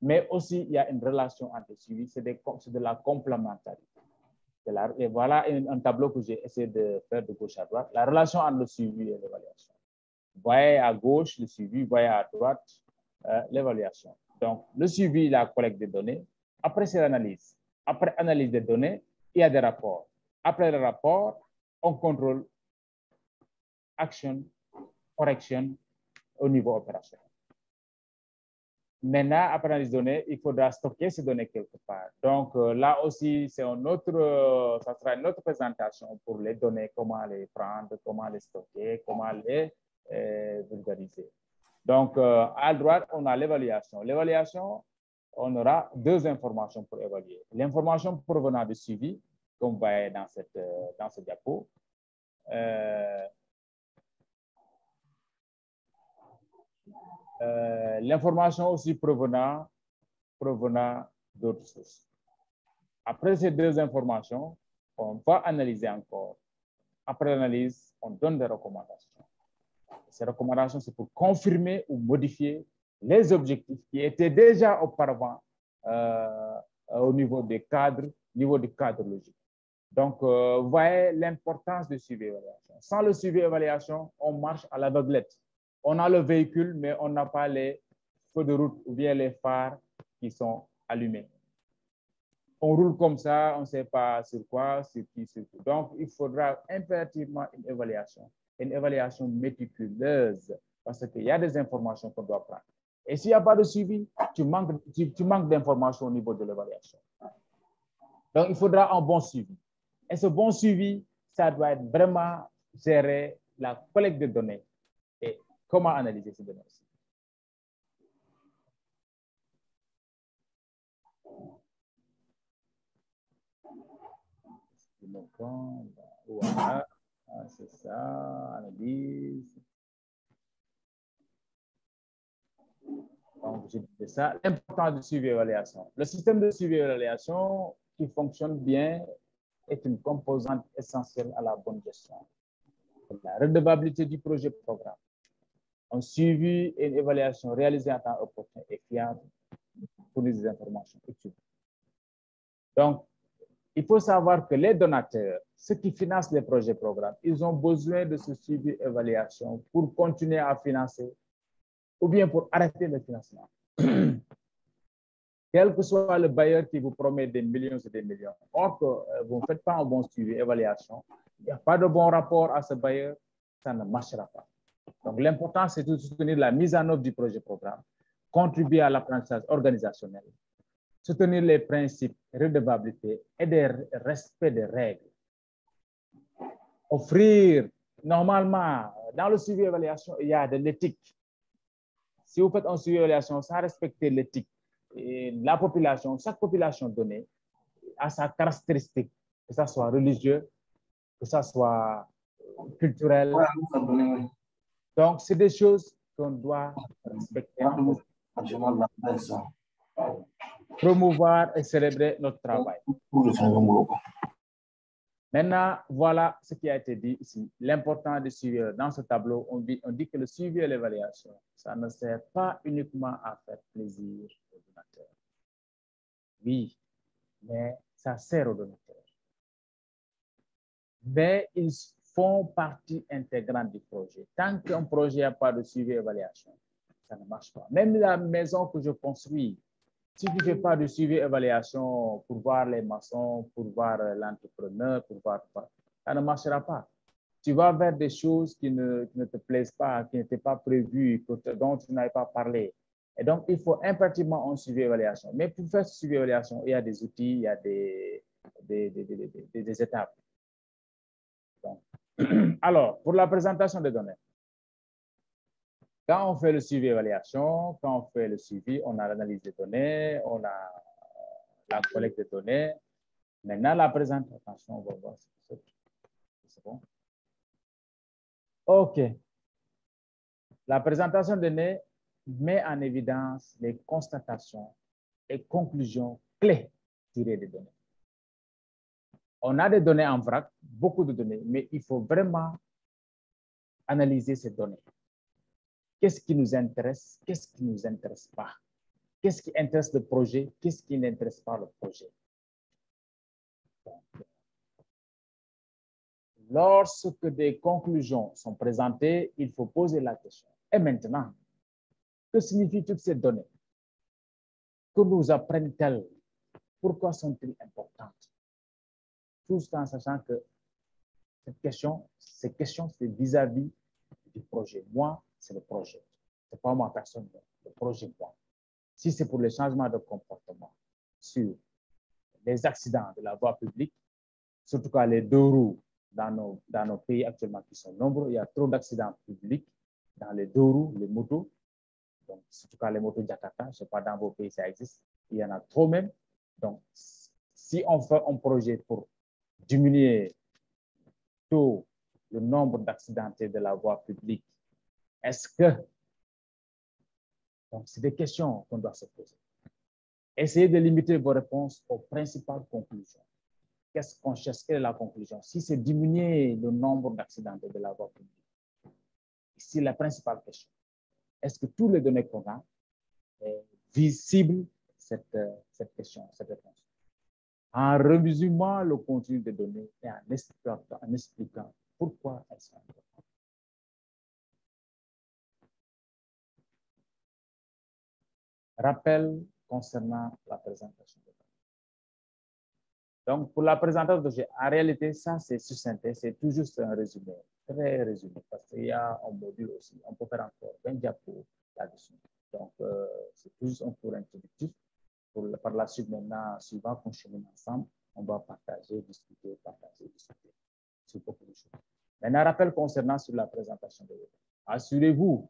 Mais aussi, il y a une relation entre le suivi, c'est de la complémentarité. La- et voilà un, un tableau que j'ai essayé de faire de gauche à droite. La relation entre le suivi et l'évaluation. Vous voyez à gauche le suivi, vous voyez à droite euh, l'évaluation. Donc, le suivi, la collecte des données. Après, c'est l'analyse. Après analyse des données, il y a des rapports. Après le rapport, on contrôle action, correction au niveau opérationnel. Maintenant, après analyse des données, il faudra stocker ces données quelque part. Donc, euh, là aussi, c'est un autre, euh, ça sera une autre présentation pour les données, comment les prendre, comment les stocker, comment les vulgariser. Donc, euh, à droite, on a l'évaluation. L'évaluation, on aura deux informations pour évaluer. L'information provenant du suivi, comme vous voyez dans, cette, euh, dans ce diapo. Euh, L'information aussi provenant, provenant d'autres sources. Après ces deux informations, on va analyser encore. Après l'analyse, on donne des recommandations. Ces recommandations, c'est pour confirmer ou modifier les objectifs qui étaient déjà auparavant euh, au niveau des cadres, niveau du cadre logique. Donc, euh, voyez l'importance du suivi-évaluation. Sans le suivi-évaluation, on marche à l'aveuglette. On a le véhicule, mais on n'a pas les feux de route ou bien les phares qui sont allumés. On roule comme ça, on ne sait pas sur quoi, sur qui, sur tout. Donc, il faudra impérativement une évaluation, une évaluation méticuleuse parce qu'il y a des informations qu'on doit prendre. Et s'il n'y a pas de suivi, tu manques, tu, manques d'informations au niveau de l'évaluation. Donc, il faudra un bon suivi. Et ce bon suivi, ça doit être vraiment gérer la collecte de données et comment analyser ces données aussi. Voilà, Ah, c'est ça, analyse. Donc, je disais ça. L'importance du suivi et. Le système de suivi et évaluation qui fonctionne bien est une composante essentielle à la bonne gestion. La redevabilité du projet programme. Un suivi et une évaluation réalisée en temps opportun et fiable pour les informations utiles. Donc, il faut savoir que les donateurs, ceux qui financent les projets programmes, ils ont besoin de ce suivi évaluation pour continuer à financer ou bien pour arrêter le financement. <clears throat> Quel que soit le bailleur qui vous promet des millions et des millions, or que euh, vous ne faites pas un bon suivi, évaluation, il n'y a pas de bon rapport à ce bailleur, ça ne marchera pas. Donc l'important, c'est de soutenir la mise en œuvre du projet programme, contribuer à l'apprentissage organisationnel, soutenir les principes de redevabilité et de respect des règles. Offrir, normalement, dans le suivi évaluation, il y a de l'éthique. Si vous faites un suivi évaluation sans respecter l'éthique, et la population, chaque population donnée a sa caractéristique, que ce soit religieux, que ce soit culturel. Donc, c'est des choses qu'on doit respecter. Promouvoir et célébrer notre travail. Maintenant, voilà ce qui a été dit ici. L'important de suivre dans ce tableau, on dit, on dit que le suivi et l'évaluation, ça ne sert pas uniquement à faire plaisir aux donateurs. Oui, mais ça sert aux donateurs. Mais ils font partie intégrante du projet. Tant qu'un projet n'a pas de suivi et évaluation, ça ne marche pas. Même la maison que je construis, si tu ne fais pas de suivi évaluation pour voir les maçons, pour voir l'entrepreneur, pour voir ça ne marchera pas. Tu vas vers des choses qui ne, te plaisent pas, qui n'étaient pas prévues, dont tu n'avais pas parlé. Et donc, il faut impérativement un suivi évaluation. Mais pour faire ce suivi évaluation, il y a des outils, il y a des, des, des, des, des étapes. Donc, <clears throat> alors, pour la présentation des données, quand on fait le suivi évaluation, quand on fait le suivi, on a l'analyse des données, on a la collecte des données. Maintenant, la présentation, on va voir si c'est bon. OK. La présentation des données met en évidence les constatations et conclusions clés tirées des données. On a des données en vrac, beaucoup de données, mais il faut vraiment analyser ces données. Qu'est-ce qui nous intéresse? Qu'est-ce qui ne nous intéresse pas? Qu'est-ce qui intéresse le projet? Qu'est-ce qui n'intéresse pas le projet? lorsque des conclusions sont présentées, il faut poser la question. Et maintenant, que signifient toutes ces données? Que nous apprennent-elles? Pourquoi sont-elles importantes? Tout en sachant que cette question, ces questions, c'est vis-à-vis du projet. Moi, c'est le projet. Ce n'est pas moi personne, le projet moi. Si c'est pour les changements de comportement sur les accidents de la voie publique, surtout quand les deux roues dans nos, dans nos pays actuellement qui sont nombreux, il y a trop d'accidents publics dans les deux roues, les motos, donc surtout quand les motos Jakarta, je ne sais pas dans vos pays ça existe, il y en a trop même. Donc, si on fait un projet pour diminuer tout le nombre d'accidentés de la voie publique est-ce que... Donc, c'est des questions qu'on doit se poser. Essayez de limiter vos réponses aux principales conclusions. Qu'est-ce qu'on cherche? Quelle la conclusion? Si c'est diminuer le nombre d'accidents de la voie publique, c'est la principale question. Est-ce que tous les données qu'on a visibles cette, cette question, cette réponse? En résumant le contenu des données et en expliquant, en expliquant pourquoi elles sont importantes. Rappel concernant la présentation. Donc, pour la présentation de en réalité, ça, c'est succinct, c'est tout juste un résumé, très résumé, parce qu'il y a un module aussi. On peut faire encore 20 diapos là-dessus. Donc, euh, c'est tout juste un cours introductif. Par la suite, maintenant, suivant qu'on chemine ensemble, on va partager, discuter, partager, discuter sur beaucoup de choses. Maintenant, rappel concernant sur la présentation de. Assurez-vous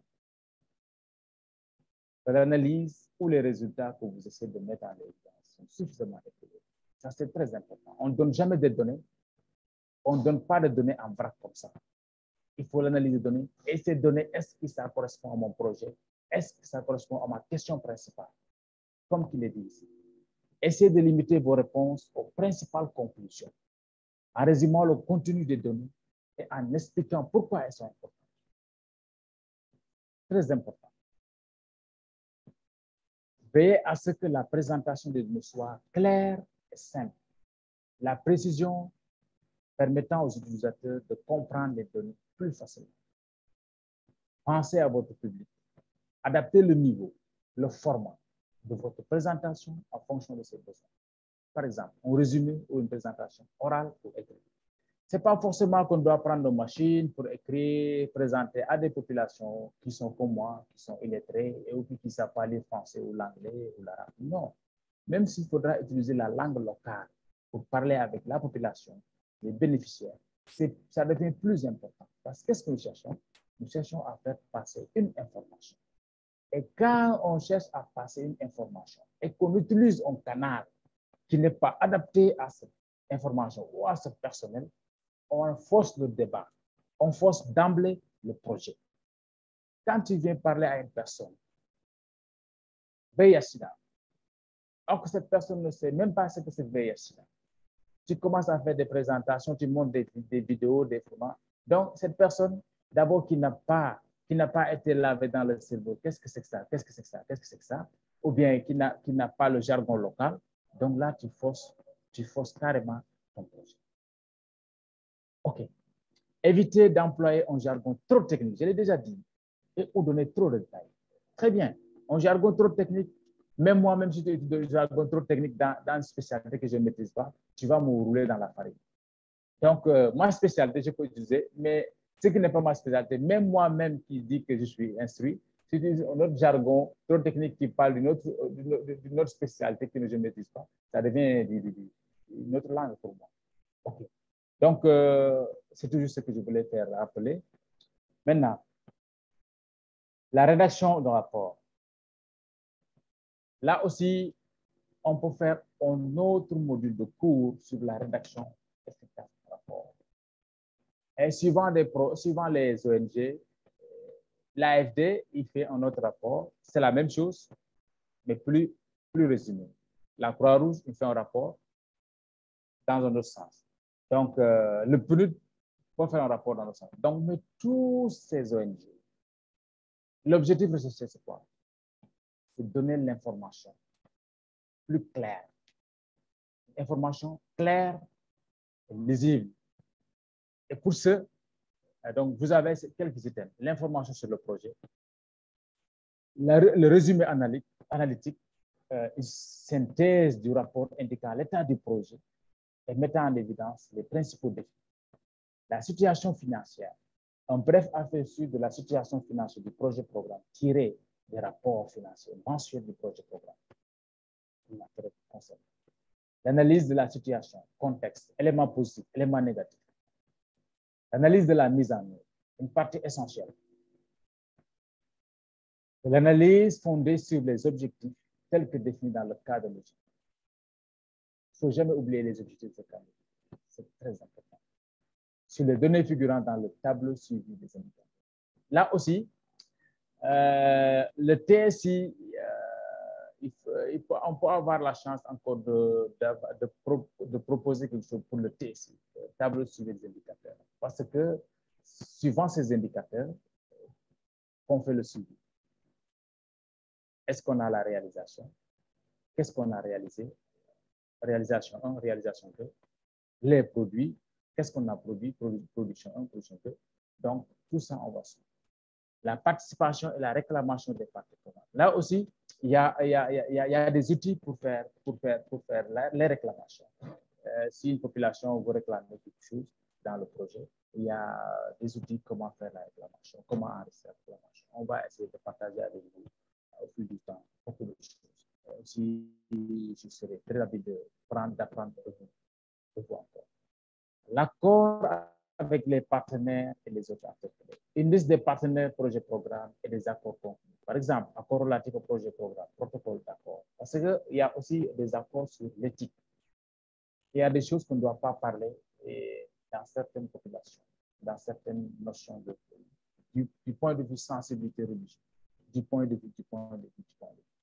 l'analyse ou les résultats que vous essayez de mettre en évidence sont suffisamment équilibrés. Ça, c'est très important. On ne donne jamais des données. On ne donne pas de données en vrac comme ça. Il faut l'analyser des données. Et ces données, est-ce que ça correspond à mon projet? Est-ce que ça correspond à ma question principale? Comme il est dit ici. Essayez de limiter vos réponses aux principales conclusions en résumant le contenu des données et en expliquant pourquoi elles sont importantes. Très important. Veillez à ce que la présentation des données soit claire simple. La précision permettant aux utilisateurs de comprendre les données plus facilement. Pensez à votre public. Adaptez le niveau, le format de votre présentation en fonction de ses besoins. Par exemple, un résumé ou une présentation orale ou écrite. Ce n'est pas forcément qu'on doit prendre une machine pour écrire, présenter à des populations qui sont comme moi, qui sont illettrées et ou qui ne savent pas lire français ou l'anglais ou l'arabe. Non même s'il faudra utiliser la langue locale pour parler avec la population, les bénéficiaires, ça devient plus important. Parce qu'est-ce que nous cherchons? Nous cherchons à faire passer une information. Et quand on cherche à passer une information et qu'on utilise un canal qui n'est pas adapté à cette information ou à ce personnel, on force le débat, on force d'emblée le projet. Quand tu viens parler à une personne, Beyasida, alors que cette personne ne sait même pas ce que c'est VIH. Tu commences à faire des présentations, tu montres des, vidéos, des formats. Donc, cette personne, d'abord, qui n'a pas, qui n'a pas été lavée dans le cerveau, qu'est-ce que c'est que ça? Qu'est-ce que c'est que ça? Qu'est-ce que c'est que ça? Ou bien qui n'a, qui n'a pas le jargon local. Donc là, tu forces, tu forces carrément ton projet. OK. Évitez d'employer un jargon trop technique. Je l'ai déjà dit. Et ou donner trop de détails. Très bien. Un jargon trop technique, même moi, même si tu utilises un trop technique dans, une spécialité que je ne maîtrise pas, tu vas me rouler dans la farine. Donc, euh, ma spécialité, je peux utiliser, mais ce qui n'est pas ma spécialité, même moi-même qui dis que je suis instruit, si tu utilises un autre jargon trop technique qui parle d'une autre, autre, spécialité que je ne maîtrise pas, ça devient une autre langue pour moi. OK. Donc, euh, c'est toujours ce que je voulais faire rappeler. Maintenant, la rédaction d'un rapport. Là aussi, on peut faire un autre module de cours sur la rédaction efficace de rapport. Et suivant, suivant les ONG, l'AFD, il fait un autre rapport. C'est la même chose, mais plus, plus résumé. La Croix-Rouge, il fait un rapport dans un autre sens. Donc, euh, le PNUD peut faire un rapport dans l'autre sens. Donc, mais tous ces ONG, l'objectif de c'est quoi? donner l'information plus claire. Information claire et lisible. Et pour ce, euh, donc vous avez quelques items. L'information sur le projet, le résumé analytique, euh, une synthèse du rapport indiquant l'état du projet et mettant en évidence les principaux défis. La situation financière, un bref aperçu de la situation financière du projet programme tiré des rapports financiers mensuels du projet programme. L'analyse de la situation, contexte, éléments positifs, éléments négatifs. L'analyse de la mise en œuvre, une partie essentielle. L'analyse fondée sur les objectifs tels que définis dans le cadre logique. Il ne faut jamais oublier les objectifs cadre. C'est très important. Sur les données figurant dans le tableau suivi des indicateurs. Là aussi, euh, le TSI, euh, on peut avoir la chance encore de, de, proposer quelque chose pour le TSI, le tableau suivi des indicateurs. Parce que suivant ces indicateurs, on fait le suivi. Est-ce qu'on a la réalisation? Qu'est-ce qu'on a réalisé? Réalisation 1, réalisation 2. Les produits, qu'est-ce qu'on a produit? Production 1, production 2. Donc, tout ça, on va suivre la participation et la réclamation des parties Là aussi, il y a, des outils pour faire, les réclamations. si une population veut réclamer quelque chose dans le projet, il y a des outils comment faire la réclamation, comment enregistrer la réclamation. On va essayer de partager avec vous au fil du temps beaucoup de choses. Je serais très rapide de prendre, d'apprendre de vous, encore. L'accord avec les partenaires et les autres acteurs. Une liste des partenaires projet programme et des accords conclus. Par exemple, accord relatif au projet programme, protocole d'accord. Parce qu'il y a aussi des accords sur l'éthique. Il y a des choses qu'on ne doit pas parler dans certaines populations, dans certaines notions de, du, du point de vue sensibilité religieuse, du point de vue, du point de vue, du point de vue.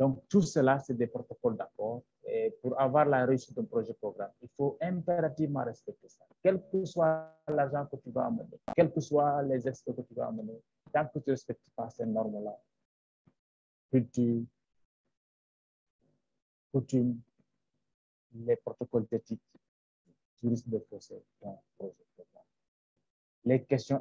Donc, tout cela, c'est des protocoles d'accord. Et pour avoir la réussite d'un projet programme, il faut impérativement respecter ça. Quel que soit l'argent que tu vas amener, quels que soient les experts que tu vas amener, tant que tu ne respectes pas ces normes-là, culture, coutume, les protocoles d'éthique, tu risques de fausser ton projet programme. Les questions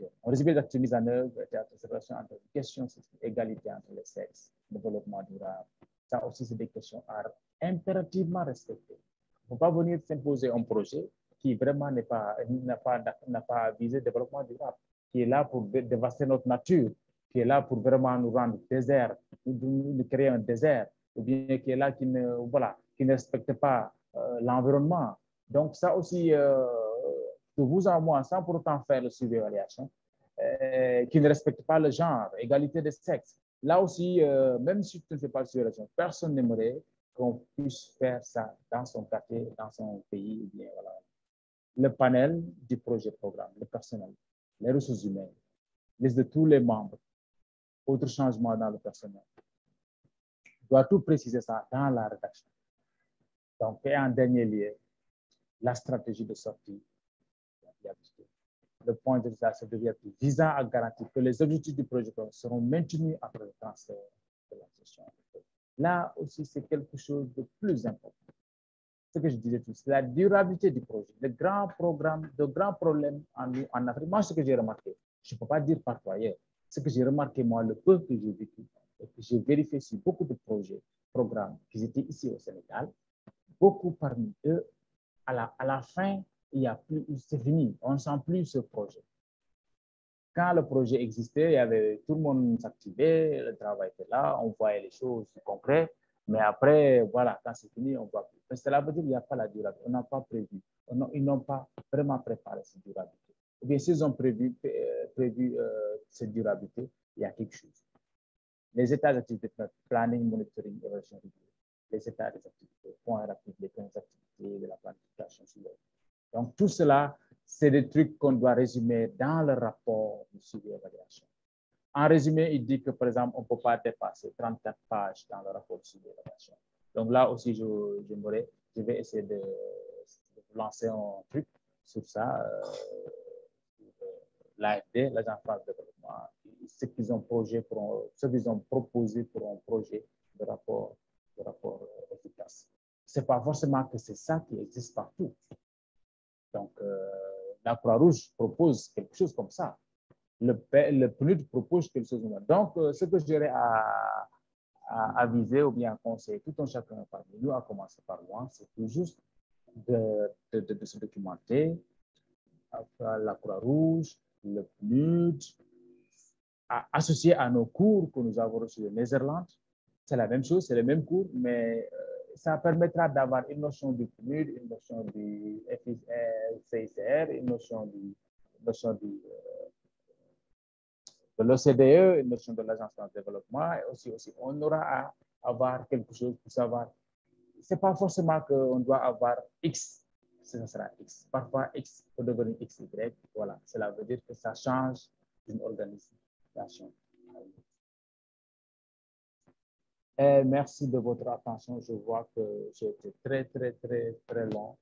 intersectionnelles on résumé d'actes mise en œuvre, observation entre les questions, égalité entre les sexes, développement durable. Ça aussi, c'est des questions à impérativement respecter. Il ne faut pas venir s'imposer un projet qui vraiment n'a pas, pas, pas visé le développement durable, qui est là pour dévaster notre nature, qui est là pour vraiment nous rendre désert, nous, créer un désert, ou bien qui est là qui ne, voilà, qui ne respecte pas euh, l'environnement. Donc, ça aussi, euh, de vous en moi, sans pour autant faire le suivi d'évaluation, euh, qui ne respecte pas le genre, égalité de sexe. Là aussi, euh, même si tu ne fais pas le suivi d'évaluation, personne n'aimerait qu'on puisse faire ça dans son quartier, dans son pays. Bien, voilà. Le panel du projet programme, le personnel, les ressources humaines, liste de tous les membres, autres changements dans le personnel. Je dois tout préciser ça dans la rédaction. Donc, et en dernier lieu, la stratégie de sortie le point de vue devient visant à garantir que les objectifs du projet seront maintenus après le transfert de la gestion. Là aussi, c'est quelque chose de plus important. Ce que je disais tout, c'est la durabilité du projet. Le grand programme, le grand problème en, Afrique, moi, ce que j'ai remarqué, je ne peux pas dire partout ailleurs, ce que j'ai remarqué, moi, le peu que j'ai vécu, et que j'ai vérifié sur beaucoup de projets, programmes qui étaient ici au Sénégal, beaucoup parmi eux, à la fin, il y a plus, c'est fini, on ne sent plus ce projet. Quand le projet existait, il y avait, tout le monde s'activait, le travail était là, on voyait les choses concrètes, mais après, voilà, quand c'est fini, on ne voit plus. Cela veut dire qu'il n'y a pas la durabilité, on n'a pas prévu, ils n'ont pas vraiment préparé cette durabilité. Ou bien s'ils ont prévu, euh, prévu euh, cette durabilité, il y a quelque chose. Les états d'activité, planning, monitoring, évaluation, les états des activités, points rapides, les points d'activité de la planification sur donc, tout cela, c'est des trucs qu'on doit résumer dans le rapport de suivi. En résumé, il dit que, par exemple, on ne peut pas dépasser 34 pages dans le rapport de suivi. Donc là aussi, je, je, vais essayer de, lancer un truc sur ça, euh, l'AFD, l'Agence France de développement, ce qu'ils ont, projet pour ont proposé pour un projet de rapport, de rapport efficace. Ce n'est pas forcément que c'est ça qui existe partout. Donc, euh, la Croix-Rouge propose quelque chose comme ça. Le, le PNUD propose quelque chose comme ça. Donc, euh, ce que j'aurais à, à, viser ou bien à conseiller tout un chacun parmi nous, à commencer par moi, c'est tout juste de, de, se documenter, la Croix-Rouge, le PNUD, associé à nos cours que nous avons reçus de Néerlande. C'est la même chose, c'est le même cours, mais euh, ça permettra d'avoir une notion du PNUD, une notion du CICR, une notion euh, de l'OCDE, une notion de l'Agence de développement. Et aussi, aussi, on aura à avoir quelque chose pour savoir. Ce n'est pas forcément qu'on doit avoir X, ce sera X. Parfois, X peut devenir XY. Voilà, cela veut dire que ça change d'une organisation et merci de votre attention. Je vois que j'ai été très, très, très, très long.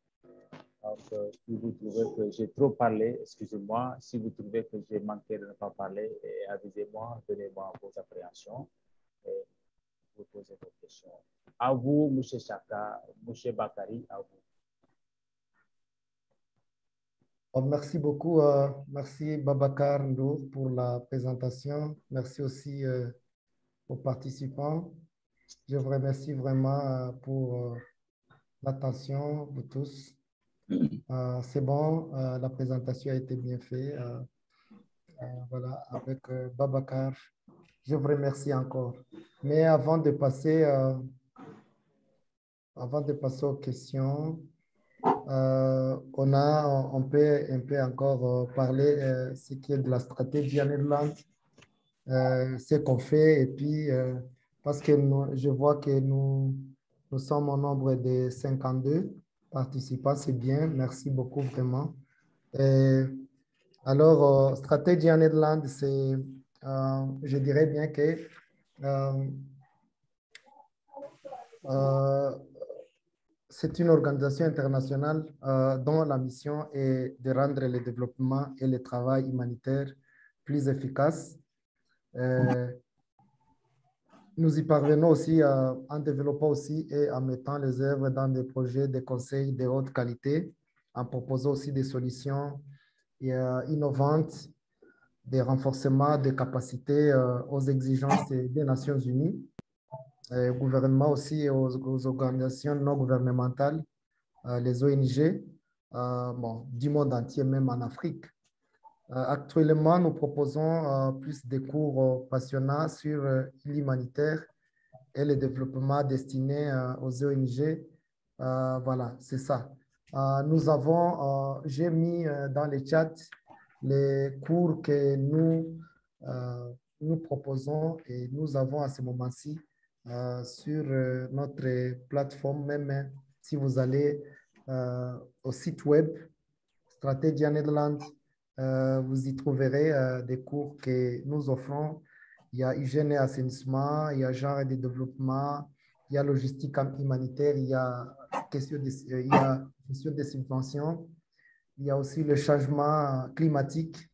Donc, euh, si vous trouvez que j'ai trop parlé, excusez-moi. Si vous trouvez que j'ai manqué de ne pas parler, avisez-moi, donnez-moi vos appréhensions et vous posez vos questions. À vous, M. Chaka, M. Bakari, à vous. Oh, merci beaucoup. Euh, merci Babacar Ndour pour la présentation. Merci aussi euh, aux participants. Je vous remercie vraiment euh, pour euh, l'attention, vous tous. Euh, c'est bon, euh, la présentation a été bien faite. Euh, voilà, avec Babacar. Je vous remercie encore. Mais avant de passer, avant de passer aux questions, on, a, on peut un peu encore parler ce qui est de la stratégie en Irlande, ce qu'on fait, et puis parce que je vois que nous, nous sommes au nombre de 52 participants, c'est bien, merci beaucoup vraiment. alors, euh, stratégie en Irlande, c'est, euh, je dirais bien que euh, c'est une organisation internationale dont la mission est de rendre le développement et le travail humanitaire plus efficaces. Nous y parvenons aussi euh, en développant aussi et en mettant les œuvres dans des projets de conseil de haute qualité, en proposant aussi des solutions euh, innovantes, des renforcements des capacités euh, aux exigences des Nations Unies, au gouvernement aussi et aux, organisations non gouvernementales, les ONG, du monde entier, même en Afrique. Euh, actuellement, nous proposons euh, plus de cours euh, passionnants sur l'humanitaire et le développement destiné aux ONG. voilà, c'est ça. nous avons, j'ai mis dans le chat les cours que nous, nous proposons et nous avons à ce moment-ci sur notre plateforme, même si vous allez au site web Strategia Netherlands vous y trouverez euh, des cours que nous offrons. Il y a hygiène et assainissement, il y a genre et développement, il y a logistique humanitaire, il y a question de, euh, il y a question des subventions, il y a aussi le changement climatique,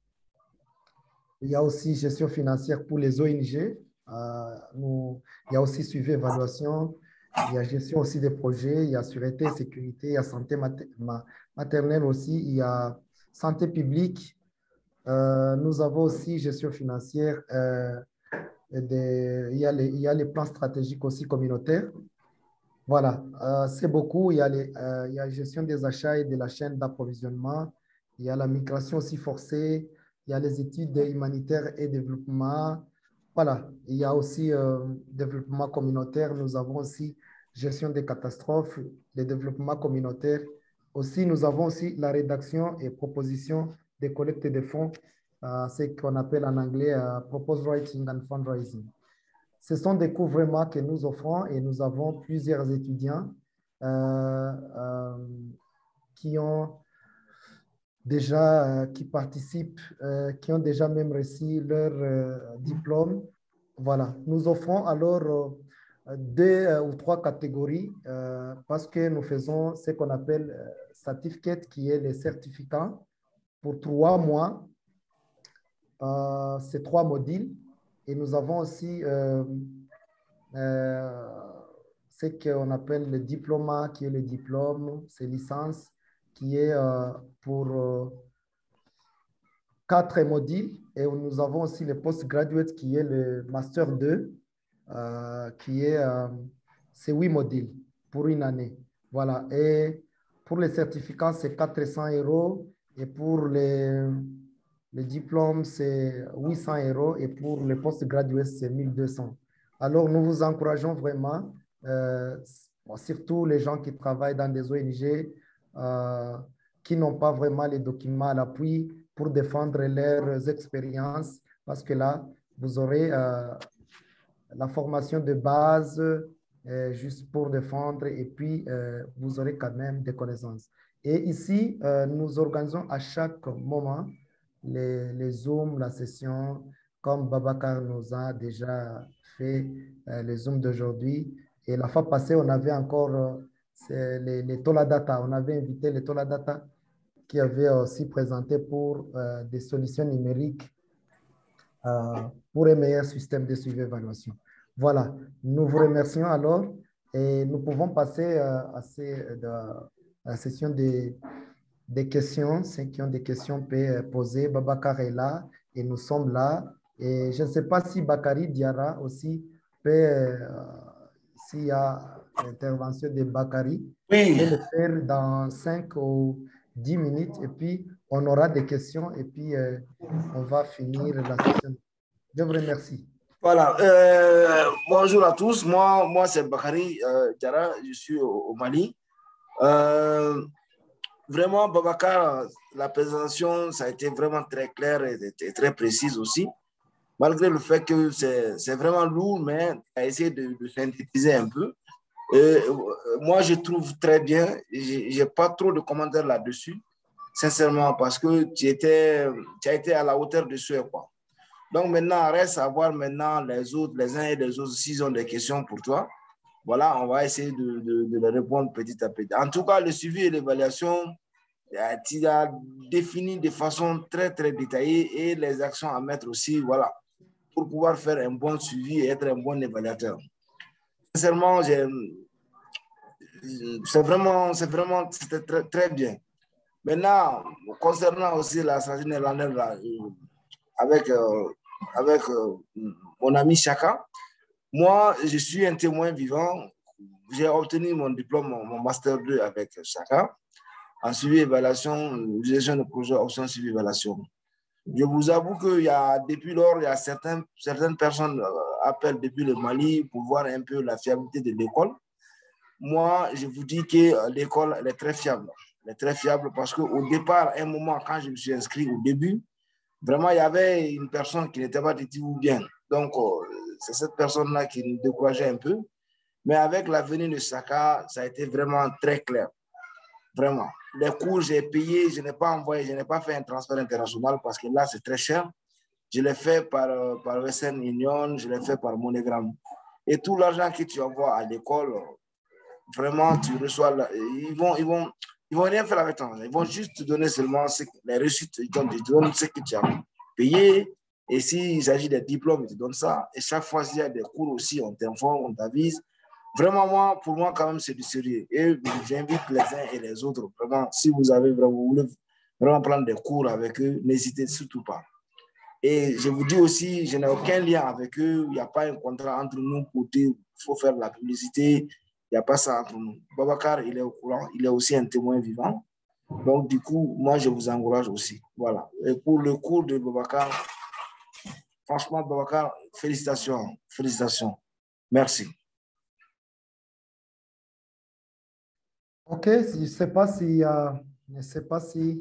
il y a aussi gestion financière pour les ONG, il y a aussi suivi évaluation, il y a gestion aussi des projets, il y a sûreté, sécurité, il y a santé maternelle aussi, il y a santé publique. Euh, nous avons aussi gestion financière. Euh, il, y a les, plans stratégiques aussi communautaires. Voilà, euh, c'est beaucoup. Il y, a les, il y a gestion des achats et de la chaîne d'approvisionnement. Il y a la migration aussi forcée. Il y a les études humanitaires et développement. Voilà, il y a aussi développement communautaire. Nous avons aussi gestion des catastrophes, le développement communautaire aussi, nous avons aussi la rédaction et proposition des collectes de fonds, euh, ce qu'on appelle en anglais euh, Proposed Writing and Fundraising. Ce sont des cours vraiment que nous offrons et nous avons plusieurs étudiants euh, qui ont déjà, qui participent, qui ont déjà même reçu leur diplôme. Voilà, nous offrons alors deux ou trois catégories parce que nous faisons ce qu'on appelle certificate qui est le certificat pour trois mois. Euh, ces trois modules. Et nous avons aussi euh, euh, ce qu'on appelle le diplôme, qui est le diplôme, c'est licence, qui est pour quatre modules. Et nous avons aussi le postgraduate, qui est le master 2, qui est, c'est huit modules pour une année. Voilà. Et pour les certificats, c'est 400 euros. Et pour les, les diplômes, c'est 800 euros. Et pour les postgradués, c'est 1200. Alors, nous vous encourageons vraiment, euh, surtout les gens qui travaillent dans des ONG, euh, qui n'ont pas vraiment les documents à l'appui pour défendre leurs expériences, parce que là, vous aurez euh, la formation de base, juste pour défendre et puis euh, vous aurez quand même des connaissances. Et ici, euh, nous organisons à chaque moment les, les Zooms, la session, comme Babacar nous a déjà fait les Zooms d'aujourd'hui. Et la fois passée, on avait encore les, les Toladata. On avait invité les Toladata qui avaient aussi présenté pour des solutions numériques pour un meilleur système de suivi et évaluation. Voilà, nous vous remercions alors et nous pouvons passer euh, à, la session des, des, questions. Ceux qui ont des questions peuvent poser. Babacar est là et nous sommes là. Et je ne sais pas si Bakari Diara aussi peut, euh, s'il y a l'intervention de Bakary, Oui. et le faire dans 5 ou 10 minutes et puis on aura des questions et puis euh, on va finir la session. Je vous remercie. Voilà. Euh, bonjour à tous. Moi, moi c'est Bakary euh, Diarra. Je suis au, au Mali. Euh, vraiment, Babacar, la présentation, ça a été vraiment très clair et, et très précise aussi. Malgré le fait que c'est vraiment lourd, mais a essayé de, de synthétiser un peu. Euh, moi, je trouve très bien. Je n'ai pas trop de commentaires là-dessus, sincèrement, parce que tu, étais, tu as été à la hauteur de ce quoi. Donc maintenant, reste à voir maintenant les autres, les uns et les autres, s'ils ont des questions pour toi. Voilà, on va essayer de, de, les répondre petit à petit. En tout cas, le suivi et l'évaluation, euh, tu as défini de façon très, très détaillée et les actions à mettre aussi, voilà, pour pouvoir faire un bon suivi et être un bon évaluateur. Sincèrement, c'est vraiment, c'est vraiment, très, très bien. Maintenant, concernant aussi la stratégie néerlandaise, euh, avec, euh, avec euh, mon ami Chaka, moi, je suis un témoin vivant. J'ai obtenu mon diplôme, mon, Master 2 avec Chaka, en suivi évaluation, gestion de projet, option suivi évaluation. Je vous avoue qu'il y a, depuis lors, il y a certaines, certaines personnes euh, appellent depuis le Mali pour voir un peu la fiabilité de l'école. Moi, je vous dis que euh, l'école, est très fiable. Elle est très fiable parce qu'au départ, à un moment, quand je me suis inscrit au début, vraiment, il y avait une personne qui n'était pas du tout bien. Donc, euh, c'est cette personne-là qui nous décourageait un peu. Mais avec la venue de Saka, ça a été vraiment très clair. Vraiment. Les cours, j'ai payé, je n'ai pas envoyé, je n'ai pas fait un transfert international parce que là, c'est très cher. Je l'ai fait par, euh, par Western Union, je l'ai fait par MoneyGram. Et tout l'argent que tu envoies à l'école, vraiment, tu reçois, ils vont, ils vont, ils vont rien faire avec toi. Ils vont juste te donner seulement les reçus, ils te ils donnent ce que tu as payé. Et s'il s'agit des diplômes, ils te donnent ça. Et chaque fois, s'il y a des cours aussi, on t'informe, on t'avise. Vraiment, moi, pour moi, quand même, c'est du sérieux. Et j'invite les uns et les autres, vraiment, si vous avez vraiment, vous voulez vraiment prendre des cours avec eux, n'hésitez surtout pas. Et je vous dis aussi, je n'ai aucun lien avec eux. Il n'y a pas un contrat entre nous dire il faut faire la publicité. N'y a pas ça entre nous. Babacar, il est au courant. Il est aussi un témoin vivant. Donc, du coup, moi, je vous encourage aussi. Voilà. Et pour le cours de Babacar, franchement, Babacar, félicitations. Félicitations. Merci. Ok, je ne sais pas s'il y a, je sais pas si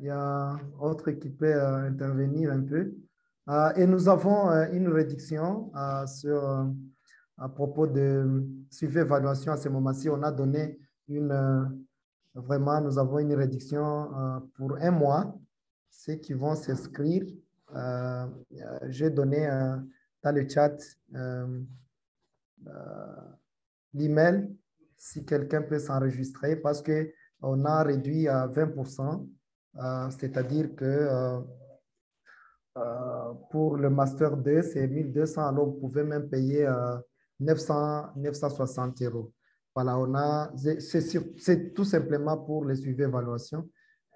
il y a autre qui peut euh, intervenir un peu. Euh, et nous avons euh, une réduction sur, à propos de suivi évaluation à ce moment-ci. On a donné une, euh, vraiment, nous avons une réduction euh, pour un mois. Ceux qui vont s'inscrire, euh, j'ai donné dans le chat l'email si quelqu'un peut s'enregistrer parce qu'on a réduit à 20%, euh, c'est-à-dire que pour le Master 2, c'est 1200, alors vous pouvez même payer 900, 960 euros. Voilà, on a, c'est- tout simplement pour les suivis évaluation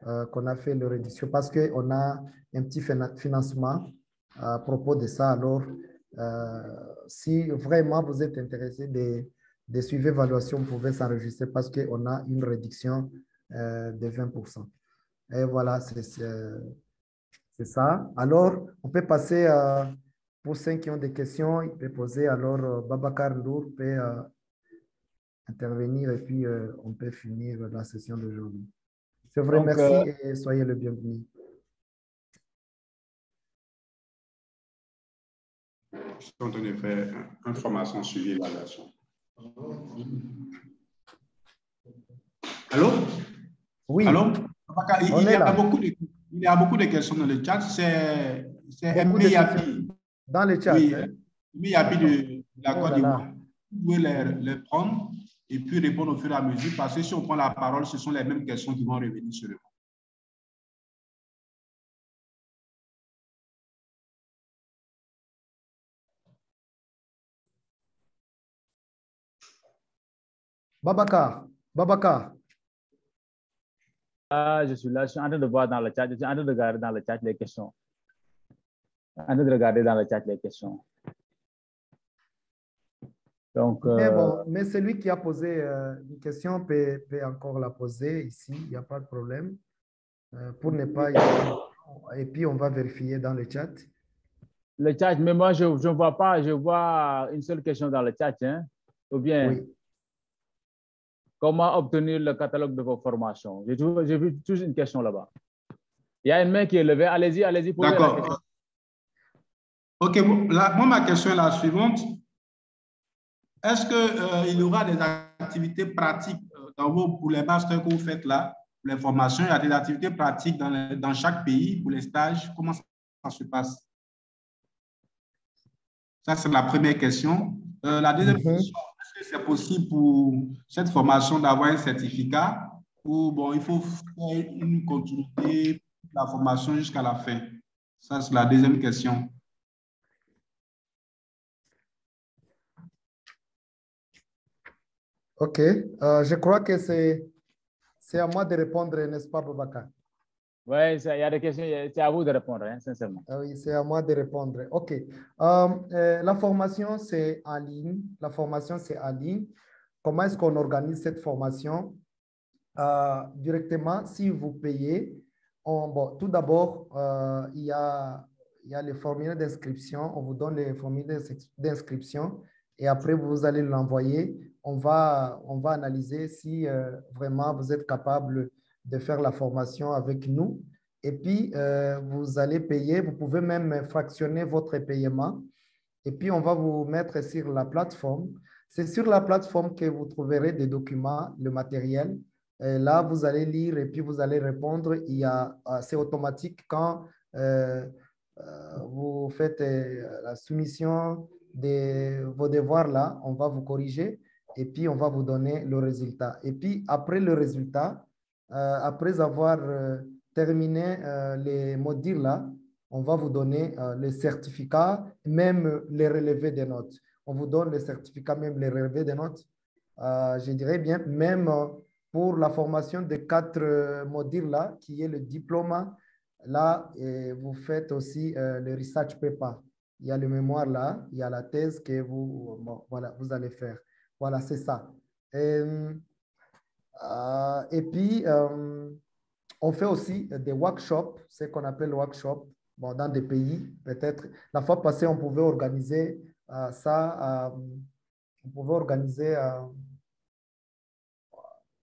euh, qu'on a fait le réduction parce qu'on a un petit fina- financement à propos de ça. Alors, euh, si vraiment vous êtes intéressé de, de suivi évaluation, vous pouvez s'enregistrer parce qu'on a une réduction euh, de 20%. Et voilà, c'est ça. Alors, on peut passer euh, pour ceux qui ont des questions, ils peuvent poser. Alors, euh, Babacar Ndour peut euh, intervenir et puis euh, on peut finir la session d'aujourd'hui. Je vous Donc, remercie euh, et soyez le bienvenu. Je suis en train de faire information suivi évaluation. Allô? Oui, Allô? Il, y a beaucoup de, il y a beaucoup de questions dans le chat. C'est Yapi. Dans le chat. Oui, hein. Yapi de la Oh Côte d'Ivoire. Vous pouvez les, les prendre et puis répondre au fur et à mesure parce que si on prend la parole, ce sont les mêmes questions qui vont revenir sur le Babacar, Babacar, Ah, je suis là, je suis en train de voir dans le chat, je suis en train de regarder dans le chat les questions. En train de regarder dans le chat les questions. Donc, Mais, euh, bon, mais celui qui a posé euh, une question peut, peut encore la poser ici, il n'y a pas de problème. Euh, pour ne pas. Et puis, on va vérifier dans le chat. le chat, mais moi, je ne vois pas, je vois une seule question dans le chat. Hein? Ou bien, Oui. comment obtenir le catalogue de vos formations? J'ai toujours- vu juste une question là-bas. Il y a une main qui est levée. Allez-y, allez-y. posez la question. D'accord. OK, là, moi, ma question est la suivante. Est-ce qu'il y aura des activités pratiques euh, dans vos, pour les masters que vous faites là, pour les formations, il y a des activités pratiques dans, dans chaque pays pour les stages? Comment ça, ça se passe? Ça, c'est la première question. Euh, la deuxième Mhm. question, est-ce que c'est possible pour cette formation d'avoir un certificat ou bon, il faut faire une continuité de la formation jusqu'à la fin? Ça, c'est la deuxième question. OK. Euh, je crois que c'est à moi de répondre, n'est-ce pas, Boubacar? Oui, il y a des questions. C'est à vous de répondre, hein, sincèrement. Ah oui, c'est à moi de répondre. OK. Euh, euh, la formation, c'est en ligne. La formation, c'est en ligne. Comment est-ce qu'on organise cette formation? Euh, directement, si vous payez, on- bon, tout d'abord, euh, il, y a, il y a le formulaire d'inscription. On vous donne le formulaire d'inscription et après, vous allez l'envoyer. On va, analyser si euh, vraiment vous êtes capable de faire la formation avec nous. Et puis, euh, vous allez payer, vous pouvez même fractionner votre paiement. Et puis, on va vous mettre sur la plateforme. C'est sur la plateforme que vous trouverez des documents, le matériel. Et là, vous allez lire et puis vous allez répondre. Il y a, euh, c'est automatique quand euh, euh, vous faites euh, la soumission de vos devoirs là, on va vous corriger et puis on va vous donner le résultat. Et puis, après le résultat, euh, après avoir euh, terminé euh, les modules là, on va vous donner les certificats, même les relevés des notes. On vous donne les certificats, même les relevés des notes. Je dirais bien, même pour la formation de quatre modules là, qui est le diplôme, là, et vous faites aussi le research paper. Il y a le mémoire là, il y a la thèse que vous, voilà, vous allez faire. Voilà, c'est ça. Et, euh, et puis, euh, on fait aussi des workshops, ce qu'on appelle workshops, bon, dans des pays, peut-être. La fois passée, on pouvait organiser euh, ça, euh, on pouvait organiser euh,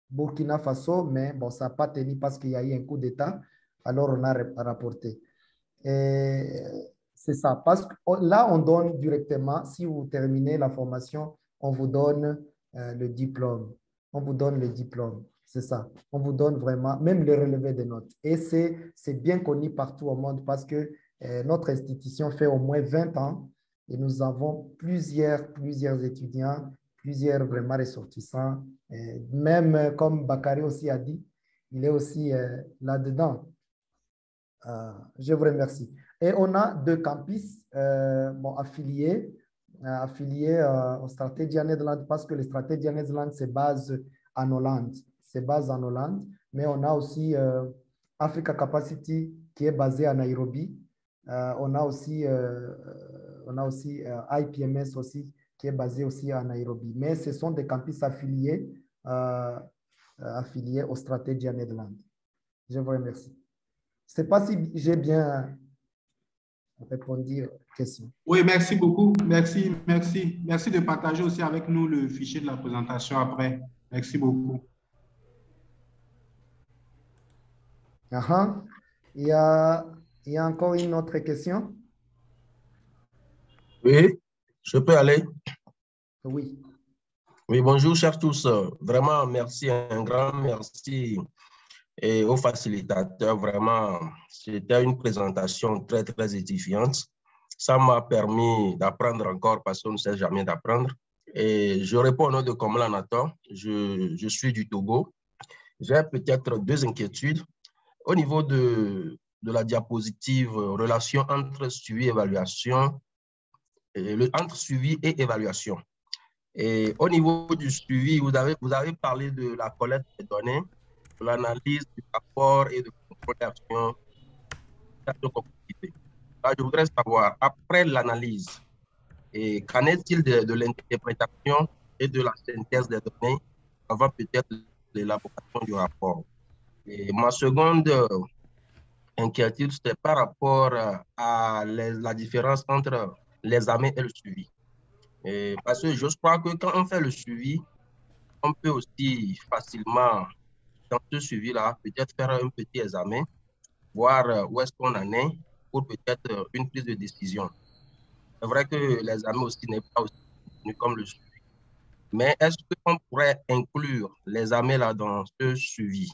Burkina Faso, mais bon, ça n'a pas tenu parce qu'il y a eu un coup d'État, alors on a rapporté. Et c'est ça, parce que là, on donne directement, si vous terminez la formation, on vous donne euh, le diplôme. On vous donne le diplôme. C'est ça. On vous donne vraiment, même le relevé des notes. Et c'est bien connu partout au monde parce que euh, notre institution fait au moins 20 ans et nous avons plusieurs, plusieurs étudiants, plusieurs vraiment ressortissants. Même euh, comme Bakary aussi a dit, il est aussi là-dedans. je vous remercie. Et on a deux campus bon, affiliés affiliés euh, au Stratégie Netherlands parce que le Stratégie Netherlands se base en Hollande. Se base en Hollande, mais on a aussi euh, Africa Capacity qui est basé à Nairobi. Euh, on a aussi, on a aussi IPMS aussi qui est basé aussi à Nairobi. Mais ce sont des campus affiliés, affiliés au Stratégie Netherlands. Je vous remercie. Je ne sais pas si j'ai bien répondu aux questions. Oui, merci beaucoup. Merci, merci. Merci de partager aussi avec nous le fichier de la présentation après. Merci beaucoup. Uh -huh. il, y a, il y a encore une autre question? Oui, je peux aller? Oui. Oui, bonjour, chers tous. Vraiment, merci, un grand merci et aux facilitateurs. Vraiment, c'était une présentation très, très édifiante. Ça m'a permis d'apprendre encore parce qu'on ne sait jamais d'apprendre. Et je réponds au nom de Komla Nathan. Je, je suis du Togo. J'ai peut-être deux inquiétudes. Au niveau de, de la diapositive, relation entre suivi et évaluation, entre suivi et évaluation. Et au niveau du suivi, vous avez, vous avez parlé de la collecte des données, l'analyse du rapport et de contrôle. Là, je voudrais savoir, après l'analyse, qu'en est-il de, l'interprétation et de la synthèse des données avant peut-être l'élaboration du rapport? Et ma seconde inquiétude, c'était par rapport à la différence entre l'examen et le suivi. Parce que je crois que quand on fait le suivi, on peut aussi facilement, dans ce suivi-là, peut-être faire un petit examen, voir où est-ce qu'on en est pour peut-être une prise de décision. C'est vrai que l'examen aussi n'est pas aussi comme le suivi. Mais est-ce qu'on pourrait inclure l'examen là dans ce suivi?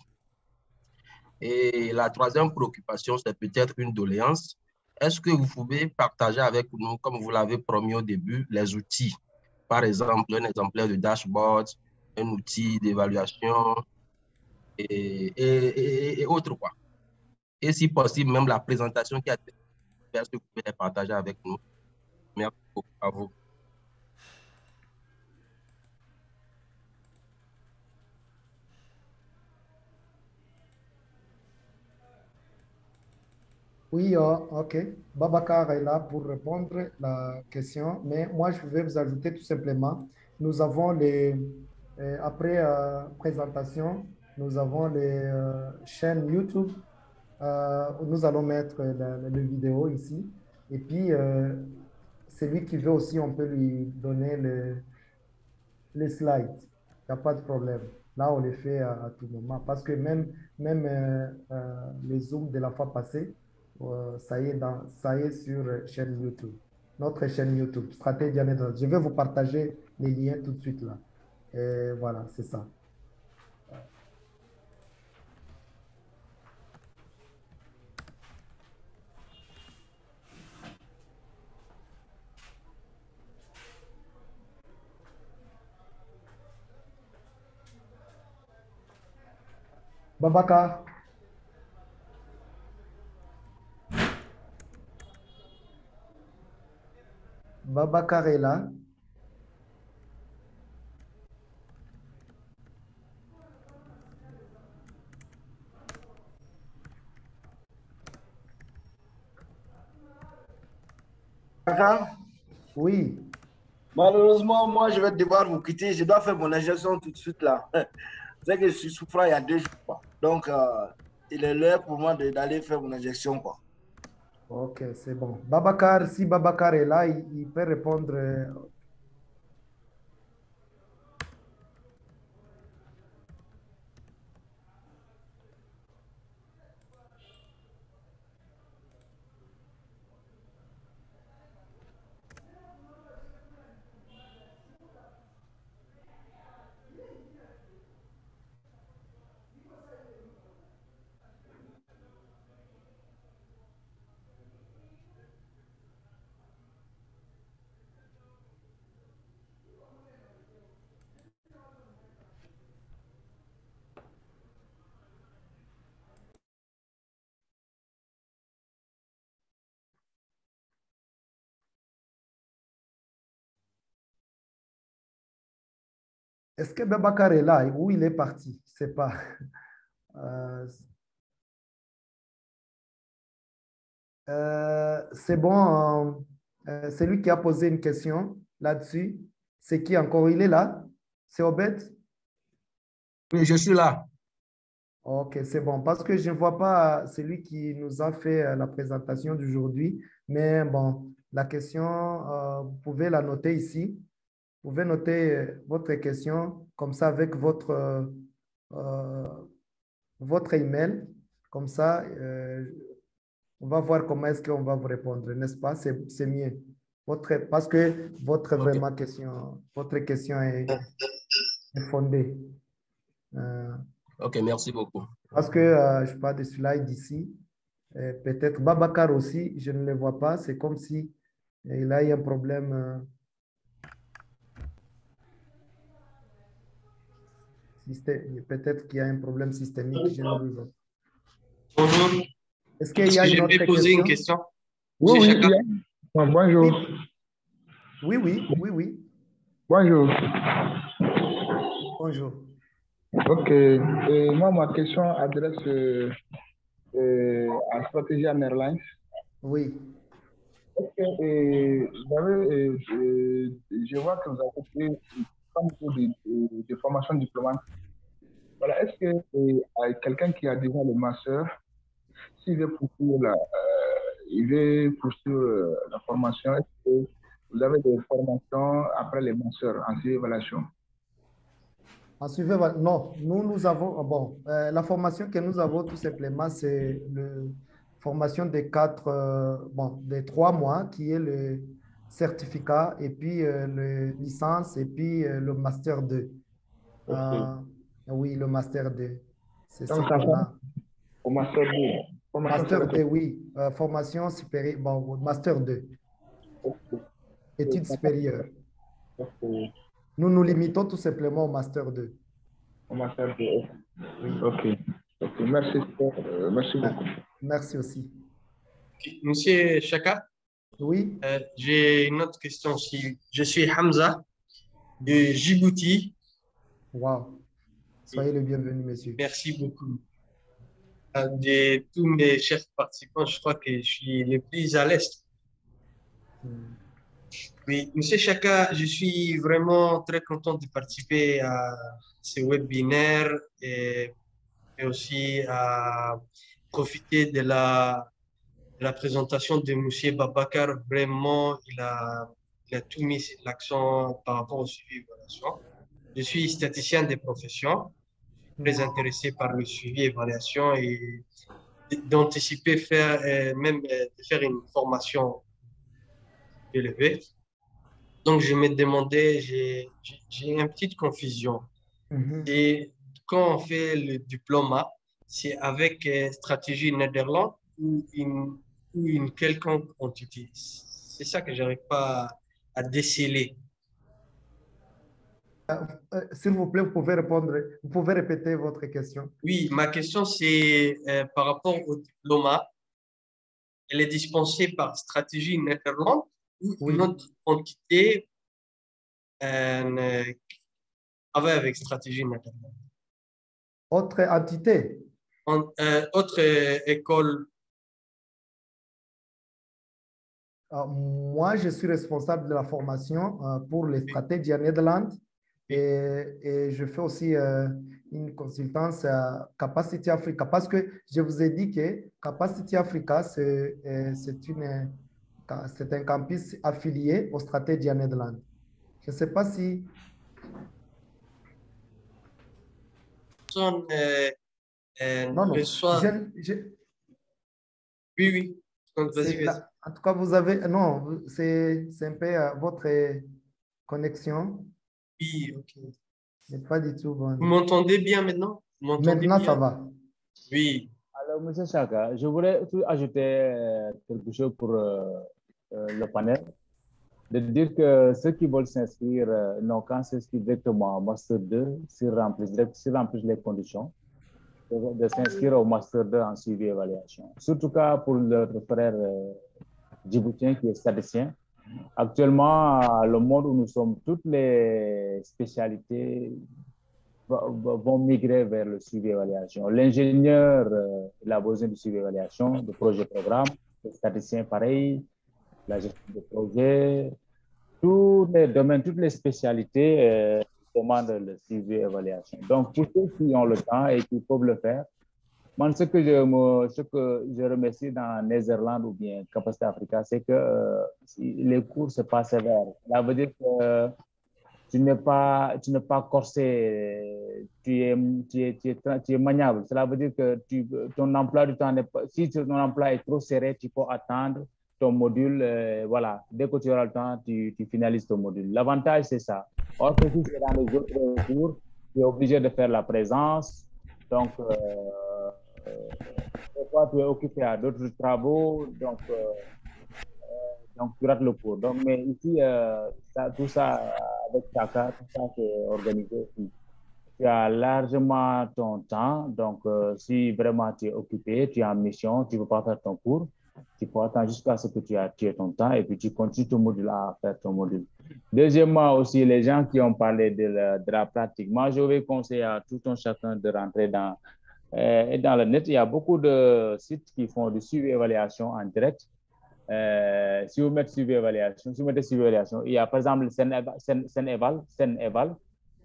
Et la troisième préoccupation, c'est peut-être une doléance. Est-ce que vous pouvez partager avec nous, comme vous l'avez promis au début, les outils? Par exemple, un exemplaire de dashboard, un outil d'évaluation et, et, autres. Quoi. Et si possible, même la présentation qui a été faite, vous pouvez les partager avec nous? Merci beaucoup à vous. Oui, oh, ok. Babacar est là pour répondre à la question, mais moi, je vais vous ajouter tout simplement, nous avons les, euh, après euh, présentation, nous avons les euh, chaînes YouTube. nous allons mettre la, vidéo ici. Et puis, celui qui veut aussi, on peut lui donner les, les slides. Il n'y a pas de problème. Là, on les fait à, tout moment. Parce que même, même les Zooms de la fois passée, ça, y est dans, ça y est sur chaîne YouTube. Notre chaîne YouTube, Stratégie Je vais vous partager les liens tout de suite là. Et voilà, c'est ça. Babaka. Babacar est là. Oui. Malheureusement, moi, je vais devoir vous quitter. Je dois faire mon injection tout de suite là. <laughs> C'est que je suis souffrant il y a deux jours. Donc, euh, il est l'heure pour moi d'aller faire mon injection. Quoi. Ok, c'est bon. Babacar, si Babacar est là, il, peut répondre euh, Est-ce que Babacar est là ou il est parti? Je ne sais pas. <laughs> Euh, euh, c'est bon. Euh, c'est lui qui a posé une question là-dessus. C'est qui encore? Il est là? C'est Obed? Oui, je suis là. Ok, c'est bon. Parce que je ne vois pas celui qui nous a fait la présentation d'aujourd'hui. Mais bon, la question, vous pouvez la noter ici. Vous pouvez noter euh, votre question comme ça avec votre, euh, euh, votre email. Comme ça, on va voir comment est-ce qu'on va vous répondre, n'est-ce pas? C'est mieux. Votre, parce que votre vraiment question, votre question est, fondée. ok, merci beaucoup. Parce que je parle de slide ici. Peut-être Babacar aussi, je ne le vois pas. C'est comme si il a eu un problème Peut-être qu'il y a un problème systémique. Bonjour. Est-ce qu'il y a une autre question? poser une question? Oui, oui. bonjour. Oui, oui, oui, oui. Bonjour. Bonjour. Ok. Et moi, ma question adresse euh, euh, à Stratégie Airlines. Oui. que euh, vous avez, euh, je vois que vous avez fait de, formation diplômante. Voilà, est-ce que euh, quelqu'un qui a déjà le master, s'il veut poursuivre la, euh, il veut poursuivre euh, la formation, est-ce que vous avez des formations après les masters en suivi évaluation? En suivi, non, nous, nous avons, bon, euh, la formation que nous avons tout simplement, c'est la formation des quatre, bon, des trois mois qui est le certificat et puis euh, le licence et puis euh, le master 2. Ok. Euh, oui, le master 2. C'est ça a. au master 2. Formation Master 2, supérieure. oui. Euh, formation supérieure, bon, master 2. Ok. Études supérieures. Nous nous limitons tout simplement au master 2. Au master 2. Ok. Ok. Merci, merci beaucoup. Merci aussi. Monsieur Chaka, Oui, euh, j'ai une autre question aussi. Je suis Hamza de Djibouti. wow. Soyez le bienvenu, monsieur. Merci beaucoup. Euh, De tous mes chers participants, je crois que je suis le plus à l'est. Hmm. Oui, Monsieur Chaka, je suis vraiment très content de participer à ce webinaire et, et aussi à profiter de la, la présentation de Monsieur Babacar. Vraiment, il a, il a tout mis l'accent par rapport au suivi évaluation. Je suis statisticien de profession, très intéressé par le suivi évaluation et d'anticiper faire, euh, même euh, de faire une formation élevée. Donc, je me demandais, j'ai une petite confusion. Mhm. Et quand on fait le diplôme, c'est avec euh, stratégie Netherlands ou une, ou une quelconque entité. C'est ça que j'arrive pas à déceler. Euh, S'il vous plaît, vous pouvez répondre, vous pouvez répéter votre question. Oui, ma question c'est euh, par rapport au diplôme. Elle est dispensée par stratégie Netherlands ou Oui. une autre entité euh, travaille avec stratégie Netherlands. Autre entité, En- euh, autre euh, école, moi, je suis responsable de la formation euh, pour les stratégies à Netherlands et, et je fais aussi euh, une consultance à Capacity Africa parce que je vous ai dit que Capacity Africa, c'est euh, un campus affilié aux stratégies à Netherlands. Je ne sais pas si euh, euh, Non, non. Je- je- Oui, oui. Vas-y, vas-y. En tout cas, vous avez. Non, c'est c'est un peu euh, votre connexion Oui, ok. n'est pas du tout bonne. Vous m'entendez bien maintenant? Vous Maintenant, bien? ça va. Oui. Alors, M. Chaka, je voulais ajouter euh, quelque chose pour euh, euh, le panel. De dire que ceux qui veulent s'inscrire euh, n'ont qu'à s'inscrire directement au Master 2 s'ils remplissent, remplissent les conditions de, de s'inscrire au Master 2 en suivi et évaluation. Surtout cas pour notre frère euh, djiboutien qui est statisticien. Actuellement, à le monde où nous sommes, toutes les spécialités vont migrer vers le suivi évaluation. L'ingénieur, euh, il a besoin de suivi évaluation, de projet programme, le statisticien pareil, la gestion de projet, tous les domaines, toutes les spécialités euh, demandent le suivi évaluation. Donc, pour ceux qui ont le temps et qui peuvent le faire, moi, ce que je, me, ce que je remercie dans Netherlands ou bien Capacité Africa, c'est que euh, les cours, n'est pas sévère. Ça veut dire que tu n'es pas, tu n'es pas corsé, tu es, tu es, tu es, tu es maniable. Cela veut dire que ton emploi du temps si ton emploi est trop serré, tu peux attendre ton module, euh, voilà, dès que tu auras le temps, tu, finalises ton module. L'avantage, c'est ça. Or, si c'est dans les autres cours, tu es obligé de faire la présence. Donc, euh, fois, tu es occupé à d'autres travaux. Donc, euh, euh, donc, tu rates le cours. Donc, mais ici, euh, tout ça, avec Chaka, tout ça, c'est organisé ici. Tu as largement ton temps. Donc, si vraiment tu es occupé, tu es en mission, tu ne veux pas faire ton cours, tu peux attendre jusqu'à ce que tu aies ton temps et puis tu continues ton module à faire ton module. Deuxièmement, aussi, les gens qui ont parlé de la, de la pratique. Moi, je vais conseiller à tout un chacun de rentrer dans, et dans le net. Il y a beaucoup de sites qui font du suivi évaluation en direct. Euh, si vous mettez suivi évaluation, si vous mettez suivi évaluation, il y a par exemple Sénégal, Sénégal,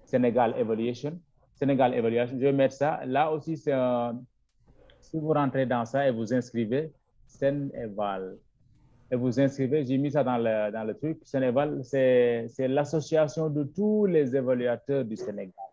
Sénégal Evaluation, Sénégal Evaluation. Je vais mettre ça. Là aussi, si vous rentrez dans ça et vous inscrivez, Sénégal, et vous inscrivez, j'ai mis ça dans le, dans le truc. Sénégal, c'est l'association de tous les évaluateurs du Sénégal.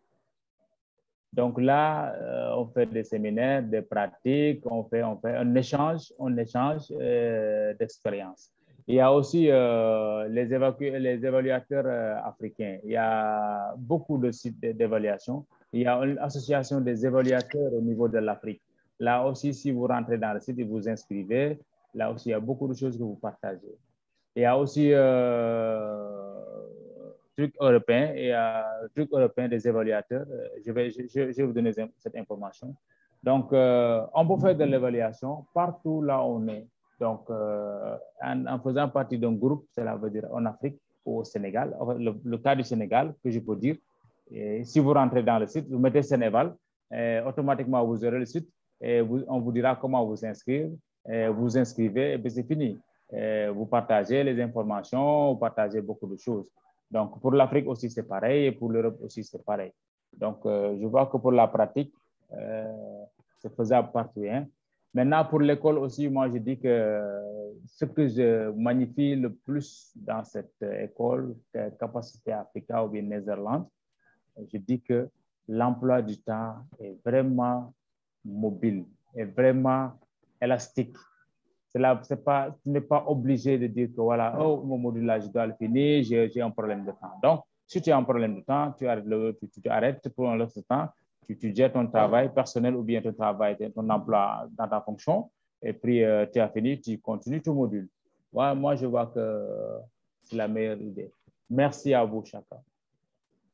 Donc là, euh, on fait des séminaires, des pratiques, on fait, on fait un échange, on échange euh, d'expériences. Il y a aussi euh, les, les, évaluateurs africains. Il y a beaucoup de sites d'évaluation. Il y a une association des évaluateurs au niveau de l'Afrique. Là aussi, si vous rentrez dans le site et vous inscrivez, là aussi, il y a beaucoup de choses que vous partagez. Il y a aussi truc européen et euh, truc européen des évaluateurs. Euh, je vais, je, vous donner cette information. Donc, euh, on peut faire de l'évaluation partout là où on est. Donc, en, faisant partie d'un groupe, cela veut dire en Afrique ou au Sénégal, le, cas du Sénégal, que je peux dire. Si vous rentrez dans le site, vous mettez Sénégal, automatiquement vous aurez le site et on vous dira comment vous inscrire. Vous inscrivez et puis c'est fini. Vous partagez les informations, vous partagez beaucoup de choses. Donc, pour l'Afrique aussi, c'est pareil et pour l'Europe aussi, c'est pareil. Donc, euh, je vois que pour la pratique, euh, c'est faisable partout. Hein. Maintenant, pour l'école aussi, moi, je dis que ce que je magnifie le plus dans cette école, Capacité Africa ou bien Netherlands, je dis que l'emploi du temps est vraiment mobile, est vraiment élastique c'est pas, tu n'es pas obligé de dire que voilà, oh, mon modulage, je dois le finir, j'ai un problème de temps. Donc, si tu as un problème de temps, tu arrêtes, le, tu, arrêtes pour un autre temps, tu, tu jettes ton travail personnel ou bien ton travail, ton emploi dans ta fonction, et puis euh, tu as fini, tu continues ton module. Moi, je vois que c'est la meilleure idée. Merci à vous, chacun.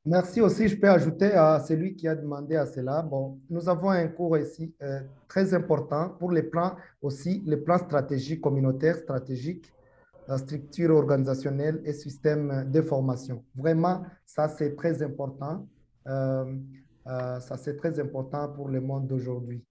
Merci aussi, je peux ajouter à celui qui a demandé à cela. Bon, nous avons un cours ici euh, très important pour les plans aussi, les plans stratégiques communautaires, stratégiques, la structure organisationnelle et système de formation. Vraiment, ça c'est très important. Euh, euh, ça c'est très important pour le monde d'aujourd'hui.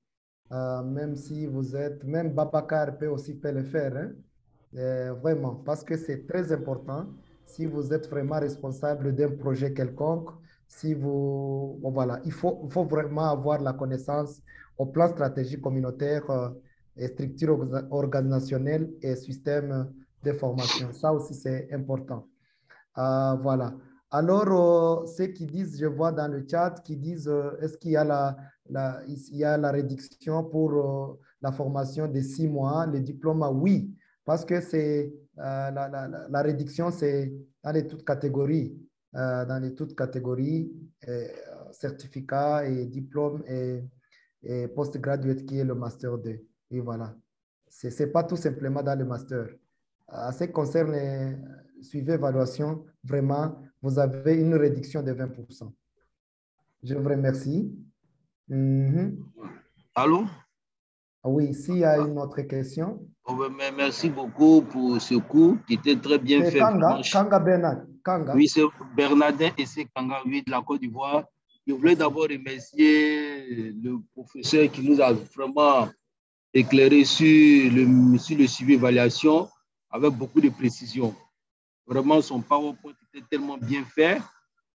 même si vous êtes, même Babacar peut aussi le faire, hein. vraiment, parce que c'est très important si vous êtes vraiment responsable d'un projet quelconque, si vous, voilà, il faut, faut vraiment avoir la connaissance au plan stratégique communautaire euh, et structure organisationnelle et système de formation. Ça aussi, c'est important. Euh, voilà. Alors, euh, ceux qui disent, je vois dans le chat, qui disent, est-ce qu'il y, a la, la, y a la réduction pour la formation de six mois, le diplôme, oui, parce que c'est la, la, la, réduction, c'est dans les toutes catégories, euh, dans les toutes catégories, euh, certificat et diplôme et, et postgraduate qui est le master 2. Et voilà. Ce n'est pas tout simplement dans le master. À ce qui concerne les suivi évaluation, vraiment, vous avez une réduction de 20%. Je vous remercie. Mm Allô? Oui, s'il y a une autre question. Oh, merci beaucoup pour ce cours qui était très bien fait. Kanga, Kanga Bernard. Kanga. Oui, c'est Bernardin et c'est Kanga, oui, de la Côte d'Ivoire. Je voulais d'abord remercier le professeur qui nous a vraiment éclairé sur le, sur le suivi évaluation avec beaucoup de précision. Vraiment, son PowerPoint était tellement bien fait.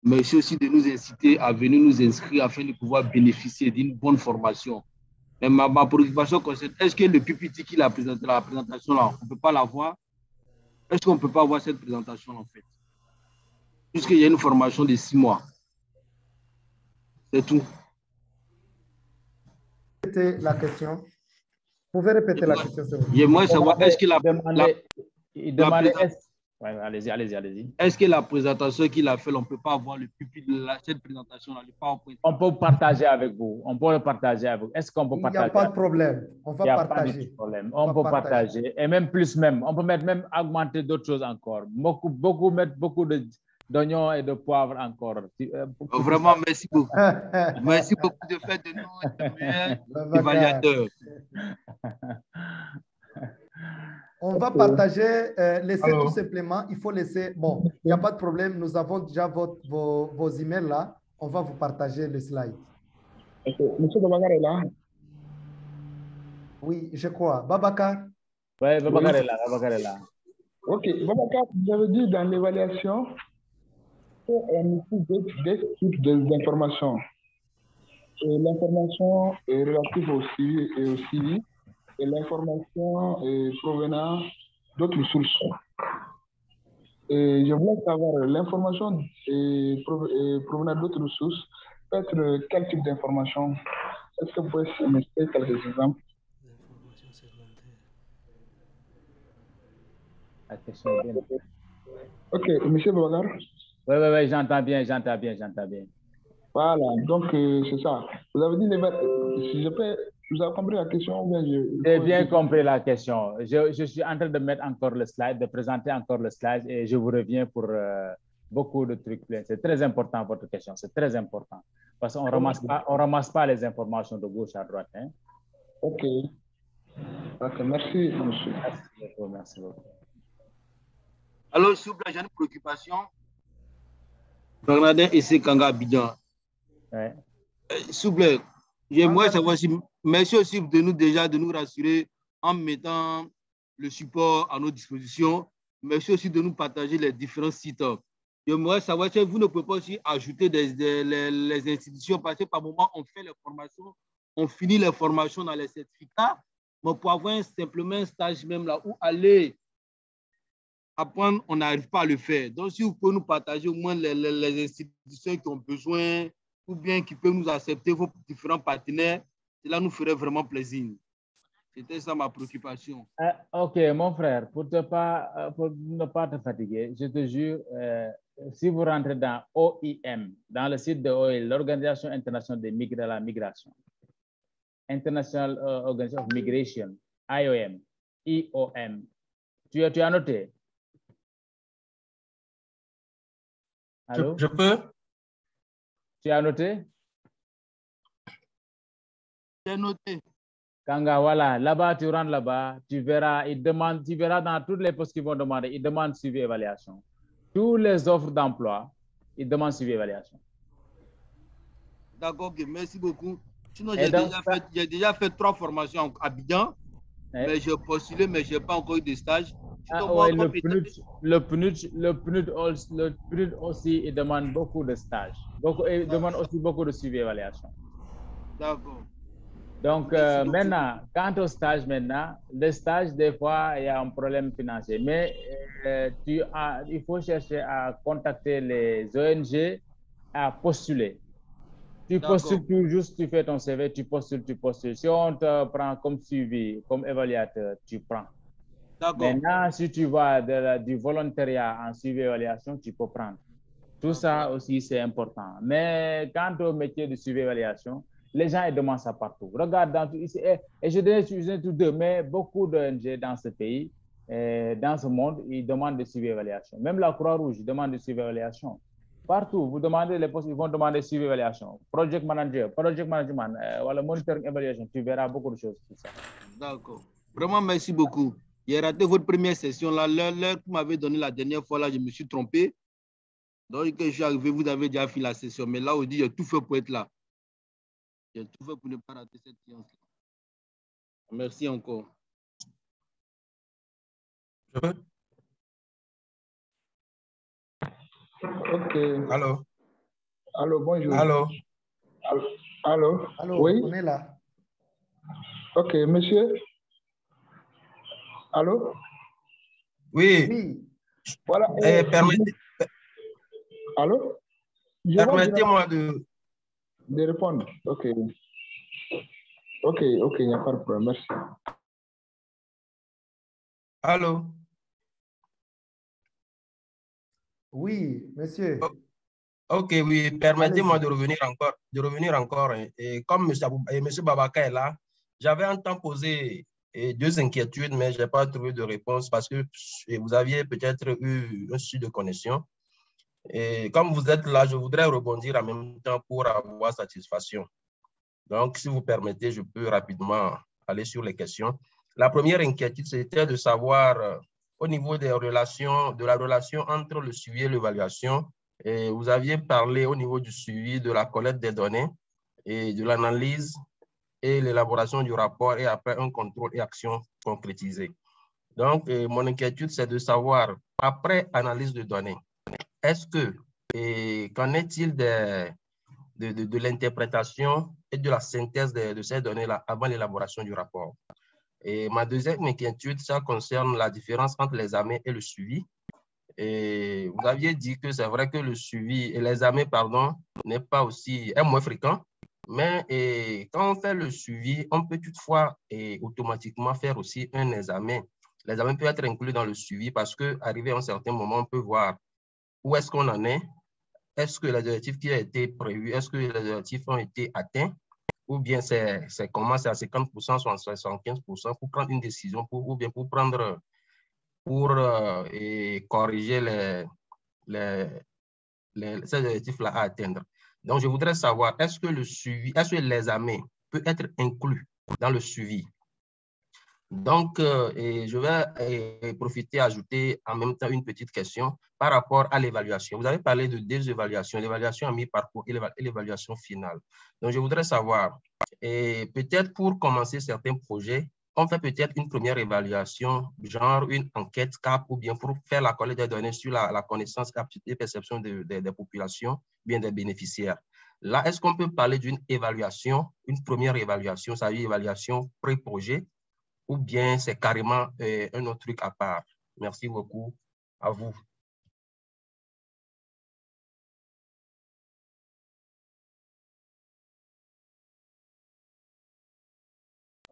Merci aussi de nous inciter à venir nous inscrire afin de pouvoir bénéficier d'une bonne formation. Mais ma, ma préoccupation concerne, est-ce que le PPT qui a présenté la présentation là, on ne peut pas la voir? Est-ce qu'on ne peut pas voir cette présentation en fait? Puisqu'il y a une formation de six mois. C'est tout. C'était la question. Vous pouvez répéter la question, J'aimerais savoir, est-ce que la, il allez-y, allez-y, allez-y. Est-ce que la présentation qu'il a faite, on ne peut pas avoir le pupitre de la, cette présentation-là, On peut partager avec vous. On peut le partager avec vous. Est-ce qu'on peut partager? Il n'y a pas de problème. On va partager. Pas de problème. On, peut partager. Et même plus même. On peut mettre même augmenter d'autres choses encore. Beaucoup, beaucoup mettre beaucoup de d'oignons et de poivre encore. Euh, vraiment, merci beaucoup. <laughs> merci beaucoup de faire de nous. <laughs> <laughs> On va partager, euh, laisser tout simplement, il faut laisser, bon, il n'y a pas de problème, nous avons déjà vos, vos, emails là, on va vous partager les slides. Monsieur Babacar est là Oui, je crois. Babacar? Oui, Babacar est là, Babacar est là. Ok, Babacar, vous avez dit dans l'évaluation qu'on utilise des types d'informations. L'information relative au suivi et au suivi et l'information provenant d'autres sources. Et je voulais savoir, l'information provenant d'autres sources peut être quel type d'information? Est-ce que vous pouvez me citer quelques exemples? La question est bien. Ok, monsieur Babacar Oui, oui, oui, j'entends bien, j'entends bien, j'entends bien. Voilà, donc c'est ça. Vous avez dit, si je peux, vous avez compris la question J'ai bien compris la question. Je, je, suis en train de mettre encore le slide, de présenter encore le slide et je vous reviens pour euh, beaucoup de trucs. C'est très important votre question, c'est très important. Parce qu'on ne ramasse, pas, on ramasse pas les informations de gauche à droite. Hein. Ok. Ok, merci, monsieur. Merci beaucoup. Merci beaucoup. Alors, s'il vous plaît, j'ai une préoccupation. Bernardin et Kanga Abidjan. Ouais. S'il vous plaît, j'aimerais savoir si, merci aussi de nous déjà de nous rassurer en mettant le support à nos dispositions. Merci aussi de nous partager les différents sites. J'aimerais savoir si vous ne pouvez pas aussi ajouter des, des les, les, institutions parce que par moment, on fait les formations, on finit les formations dans les certificats, mais pour avoir simplement un stage même là où aller apprendre, on n'arrive pas à le faire. Donc, si vous pouvez nous partager au moins les, les, les institutions qui ont besoin ou bien qui peuvent nous accepter vos différents partenaires, cela nous ferait vraiment plaisir. C'était ça ma préoccupation. Euh, ok, mon frère, pour, te pas, pour ne pas te fatiguer, je te jure, euh, si vous rentrez dans OIM, dans le site de OIM, l'Organisation internationale de la migration, International uh, Organization of Migration, IOM, IOM, tu, tu as noté? Allô? Je, je peux? Tu as noté? J'ai noté. Kanga, voilà, là-bas, tu rentres là-bas, tu verras, ils demandent, tu verras dans toutes les postes qu'ils vont demander, ils demandent suivi évaluation. Tous les offres d'emploi, ils demandent suivi évaluation. D'accord, merci beaucoup. Sinon, j'ai déjà, fait, déjà fait trois formations à Abidjan, Eh? mais j'ai postulé, mais je n'ai pas encore eu de stage. Ah, ouais, le, PNUD, le, PNUD, le, PNUD aussi, le PNUD aussi, il demande beaucoup de stages. Beaucoup, il demande aussi beaucoup de suivi évaluation. D'accord. Donc, euh, maintenant, quant au stage maintenant, le stage, des fois, il y a un problème financier. Mais euh, tu as, il faut chercher à contacter les ONG à postuler. Tu postules tout juste, tu fais ton CV, tu postules, tu postules. Si on te prend comme suivi, comme évaluateur, tu prends. Maintenant, si tu vas de la- du volontariat en suivi évaluation, tu peux prendre. Tout ça aussi, c'est important. Mais quant au métier de suivi évaluation, les gens ils demandent ça partout. Regarde, dans tout, ici, et, et je dirais tous deux, mais beaucoup d'ONG dans ce pays, dans ce monde, ils demandent de suivi évaluation. Même la Croix-Rouge demande de suivi évaluation. Partout, vous demandez les postes, ils vont demander suivi évaluation. Project manager, project management, euh, voilà, monitoring évaluation, tu verras beaucoup de choses. D'accord. Vraiment, merci beaucoup. J'ai raté votre première session là. L'heure que vous m'avez donné la dernière fois là, je me suis trompé. Donc, quand je suis arrivé, vous avez déjà fait la session. Mais là, on dit, j'ai tout fait pour être là. J'ai tout fait pour ne pas rater cette séance. Merci encore. Je Ok. Allô? Allô, bonjour. Allô Allô? Allô? Allô, Oui? on est là. Ok, monsieur? Allô? Oui, Oui, Voilà. eh, permettez- Allô? Permettez-moi de... de répondre. Ok. Ok, ok, il n'y a pas de problème. Merci. Allô? Oui, monsieur. Oh. Ok, oui, permettez-moi de revenir encore, de revenir encore. Et comme M. Babaka est là, j'avais un temps posé eh, deux inquiétudes, mais je n'ai pas trouvé de réponse parce que vous aviez peut-être eu un souci de connexion. Et comme vous êtes là, je voudrais rebondir en même temps pour avoir satisfaction. Donc, si vous permettez, je peux rapidement aller sur les questions. La première inquiétude, c'était de savoir euh, au niveau des relations, de la relation entre le suivi et l'évaluation, et vous aviez parlé au niveau du suivi de la collecte des données et de l'analyse et l'élaboration du rapport et après un contrôle et action concrétisée. Donc, mon inquiétude, c'est de savoir, après analyse de données, est-ce que, qu'en est-il de, de, l'interprétation et de la synthèse de, ces données-là avant l'élaboration du rapport? Et ma deuxième inquiétude, ça concerne la différence entre les examens et le suivi. Et vous aviez dit que c'est vrai que le suivi et l'examen, pardon, n'est pas aussi, est moins fréquent, mais quand on fait le suivi, on peut toutefois et, automatiquement faire aussi un examen. L'examen peut être inclus dans le suivi parce qu'arrivé à un certain moment, on peut voir où est-ce qu'on en est, est-ce que les objectifs qui ont été prévus, est-ce que les objectifs ont été atteints, ou bien c'est comment, c'est à 50%, soit 75% pour prendre une décision, pour, ou bien pour prendre pour euh, corriger les, les, les, ces objectifs-là à atteindre. Donc, je voudrais savoir, est-ce que le suivi, est-ce que l'examen peut être inclus dans le suivi? Donc, euh, je vais et profiter ajouter en même temps une petite question par rapport à l'évaluation. Vous avez parlé de deux évaluations, l'évaluation à mi-parcours et l'évaluation finale. Donc, je voudrais savoir, peut-être pour commencer certains projets, on fait peut-être une première évaluation, genre une enquête CAP, ou bien pour faire la collecte des données sur la, connaissance et perception des populations, bien des bénéficiaires. Là, est-ce qu'on peut parler d'une évaluation, une première évaluation, ça veut dire évaluation pré-projet, ou bien c'est carrément euh, un autre truc à part? Merci beaucoup. À vous.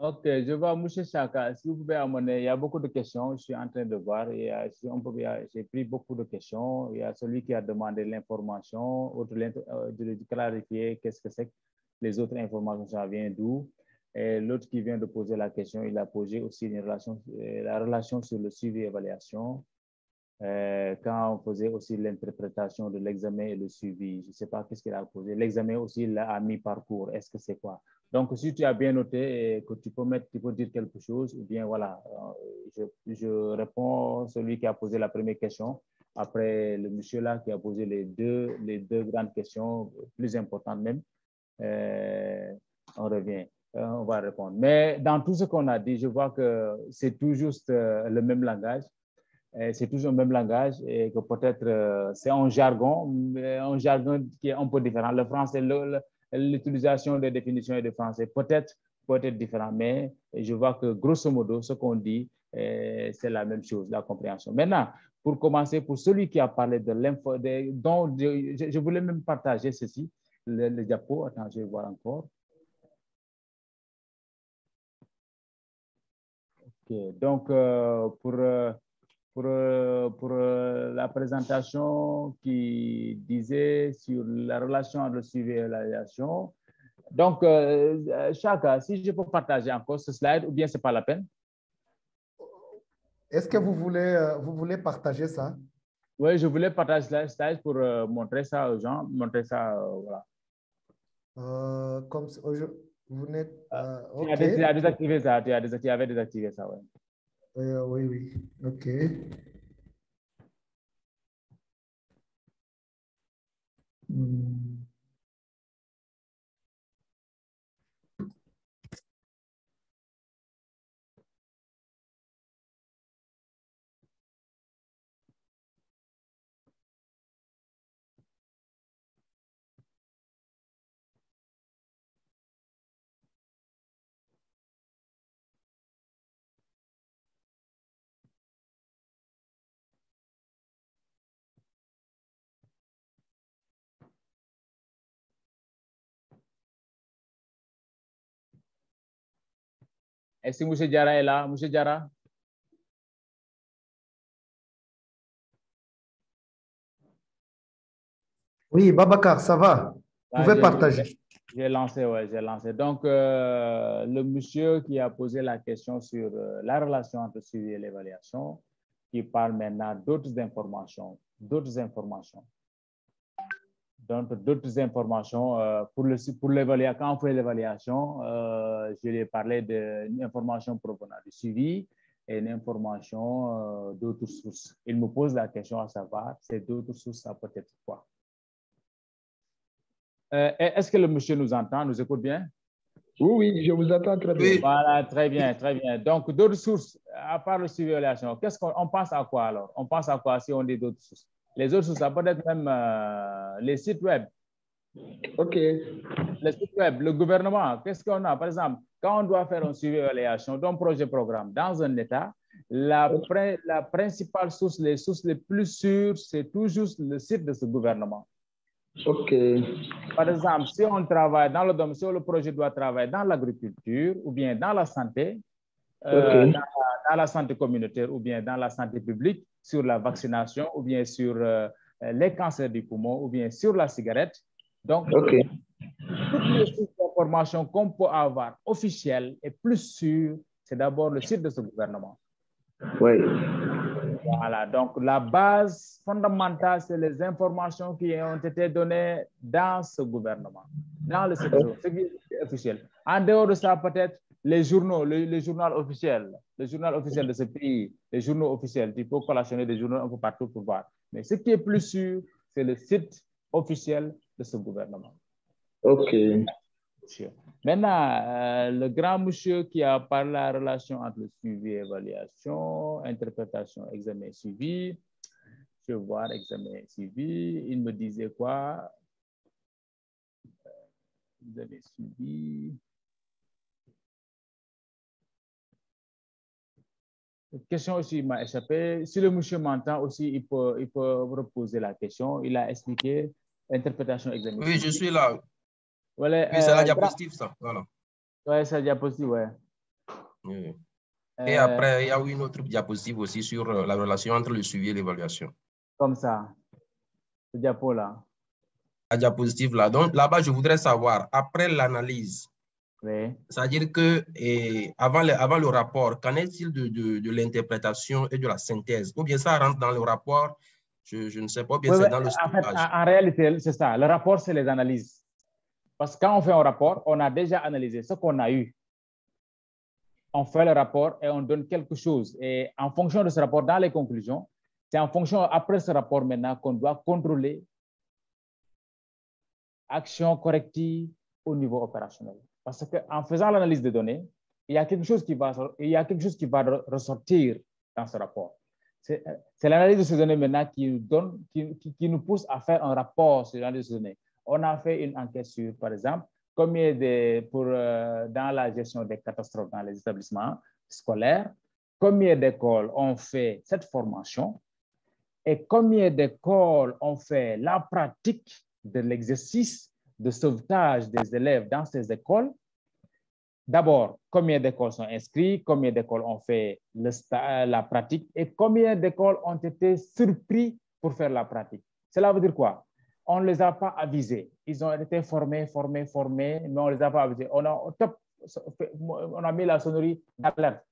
Ok, je vois M. Chaka. Si vous pouvez amener, il y a beaucoup de questions, je suis en train de voir. J'ai pris beaucoup de questions. Il y a celui qui a demandé l'information, euh, de, clarifier qu'est-ce que c'est les autres informations, ça vient d'où. Et l'autre qui vient de poser la question, il a posé aussi une relation, euh, la relation sur le suivi et évaluation. Euh, quand on faisait aussi l'interprétation de l'examen et le suivi, je ne sais pas qu'est-ce qu'il a posé. L'examen aussi, il a mis parcours. Est-ce que c'est quoi? Donc, si tu as bien noté et que tu peux, mettre, tu peux dire quelque chose, eh bien voilà, euh, je, je réponds celui qui a posé la première question. Après, le monsieur là qui a posé les deux, les deux grandes questions, plus importantes même, euh, on revient, on va répondre. Mais dans tout ce qu'on a dit, je vois que c'est tout juste le même langage c'est toujours le même langage et que peut-être euh, c'est un jargon, mais un jargon qui est un peu différent. Le français, l'utilisation des définitions et de français peut-être peut être différent, mais je vois que grosso modo, ce qu'on dit, euh, c'est la même chose, la compréhension. Maintenant, pour commencer, pour celui qui a parlé de l'info, dont je, voulais même partager ceci, le, diapo, attends, je vais voir encore. OK, donc euh, pour, euh, pour euh, la présentation qui disait sur la relation entre le suivi et l'évaluation. Donc, euh, Chaka, si je peux partager encore ce slide ou bien ce n'est pas la peine? Est-ce que vous voulez, vous voulez partager ça? Oui, je voulais partager ce slide pour montrer ça aux gens, montrer ça, voilà. comme vous n'êtes. tu, as désactivé ça, tu as désactivé, désactivé ça, oui. Euh, oui, oui. OK. Hmm. Est-ce que M. Diara est là? M. Diara? Oui, Babacar, ça va? Vous pouvez partager. J'ai lancé, oui, j'ai lancé. Donc, euh, le monsieur qui a posé la question sur euh, la relation entre suivi et l'évaluation, qui parle maintenant d'autres informations, d'autres informations donc d'autres informations euh, pour le pour l'évaluation. Quand on fait l'évaluation, euh, je lui ai parlé d'une information provenant du suivi et une information euh, d'autres sources. Il me pose la question à savoir, c'est d'autres sources, ça peut être quoi? Est-ce que le monsieur nous entend, nous écoute bien? Oui, oui, je vous attends très bien. Voilà, très bien, très bien. Donc, d'autres sources, à part le suivi évaluation, qu'est-ce qu'on pense à quoi alors? On pense à quoi si on dit d'autres sources? Les autres sources, ça peut être même euh, les sites web. OK. Les sites web, le gouvernement, qu'est-ce qu'on a? Par exemple, quand on doit faire un suivi évaluation d'un projet programme dans un État, la, la principale source, les sources les plus sûres, c'est toujours le site de ce gouvernement. OK. Par exemple, si on travaille dans le domaine, si le projet doit travailler dans l'agriculture ou bien dans la santé, euh, dans, la, santé communautaire ou bien dans la santé publique, sur la vaccination ou bien sur euh, les cancers du poumon ou bien sur la cigarette. Donc, toutes les sources d'informations qu'on peut avoir officielles et plus sûres, c'est d'abord le site de ce gouvernement. Oui. Voilà, donc la base fondamentale, c'est les informations qui ont été données dans ce gouvernement, dans le secteur, officiel. En dehors de ça, peut-être les journaux, les, journaux officiels, les journaux officiels de ce pays, les journaux officiels, il faut collationner des journaux un peu partout pour voir. Mais ce qui est plus sûr, c'est le site officiel de ce gouvernement. OK. Maintenant, euh, le grand monsieur qui a parlé de la relation entre le suivi et évaluation, interprétation, examen, suivi. Je vais voir examen, suivi. Il me disait quoi? Euh, examen, suivi. Question aussi m'a échappé. Si le monsieur m'entend aussi, il peut, il peut reposer la question. Il a expliqué interprétation, examen. Oui, je suis là. Voilà, oui, c'est la euh, diapositive, ça. Voilà. Oui, c'est la diapositive, ouais. Oui. Et euh, après, il y a une autre diapositive aussi sur euh, la relation entre le suivi et l'évaluation. Comme ça. Ce diapo-là. La diapositive là. Donc là-bas, je voudrais savoir, après l'analyse, oui. c'est-à-dire que et avant, le, avant le rapport, qu'en est-il de, de, de l'interprétation et de la synthèse? Ou bien ça rentre dans le rapport, je, je ne sais pas, bien c'est dans le en, fait, en réalité, c'est ça. Le rapport, c'est les analyses. Parce que quand on fait un rapport, on a déjà analysé ce qu'on a eu. On fait le rapport et on donne quelque chose. Et en fonction de ce rapport, dans les conclusions, c'est en fonction, après ce rapport maintenant, qu'on doit contrôler action corrective au niveau opérationnel. Parce qu'en faisant l'analyse des données, il y a quelque chose qui va, il y a quelque chose qui va ressortir dans ce rapport. C'est l'analyse de ces données maintenant qui nous, donne, qui, qui, nous pousse à faire un rapport sur l'analyse de ces données on a fait une enquête sur, par exemple, combien de, pour, euh, dans la gestion des catastrophes dans les établissements scolaires, combien d'écoles ont fait cette formation et combien d'écoles ont fait la pratique de l'exercice de sauvetage des élèves dans ces écoles. D'abord, combien d'écoles sont inscrites, combien d'écoles ont fait la pratique et combien d'écoles ont été surpris pour faire la pratique. Cela veut dire quoi? on ne les a pas avisés. Ils ont été formés, formés, formés, mais on ne les a pas avisés. On a, on a mis la sonnerie d'alerte.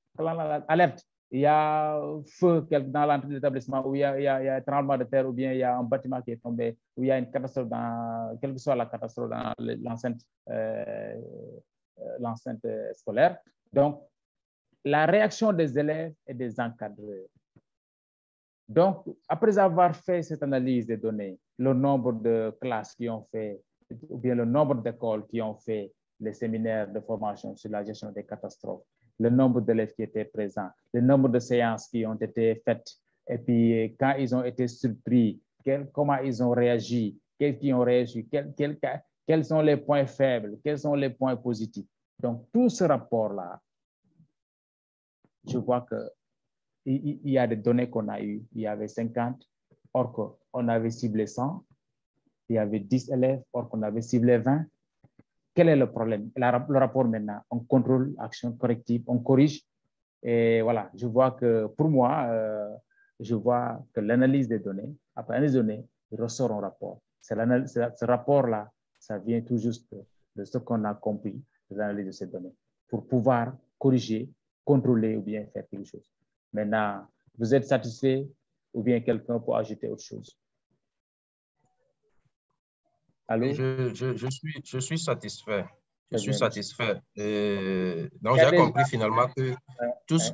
Alerte. Il y a feu dans l'entrée de l'établissement, où il y, a, un tremblement de terre, ou bien il y a un bâtiment qui est tombé, ou il y a une catastrophe dans, quelle que soit la catastrophe dans l'enceinte euh, euh scolaire. Donc, la réaction des élèves et des encadreurs donc, après avoir fait cette analyse des données, le nombre de classes qui ont fait, ou bien le nombre d'écoles qui ont fait les séminaires de formation sur la gestion des catastrophes, le nombre d'élèves qui étaient présents, le nombre de séances qui ont été faites, et puis quand ils ont été surpris, comment ils ont réagi, quels qui ont réagi, quels sont les points faibles, quels sont les points positifs. Donc, tout ce rapport-là, je vois que il, y a des données qu'on a eues. Il y avait 50, or qu'on avait ciblé 100. Il y avait 10 élèves, or qu'on avait ciblé 20. Quel est le problème? Le rapport maintenant, on contrôle l'action corrective, on corrige. Et voilà, je vois que pour moi, euh, je vois que l'analyse des données, après l'analyse des données, il ressort un rapport. Ce rapport-là, ça vient tout juste de ce qu'on a compris de l'analyse de ces données pour pouvoir corriger, contrôler ou bien faire quelque chose. Maintenant, vous êtes satisfait ou bien quelqu'un peut ajouter autre chose? Allô? Je, je, suis, je suis satisfait. Je suis satisfait. donc, j'ai compris finalement que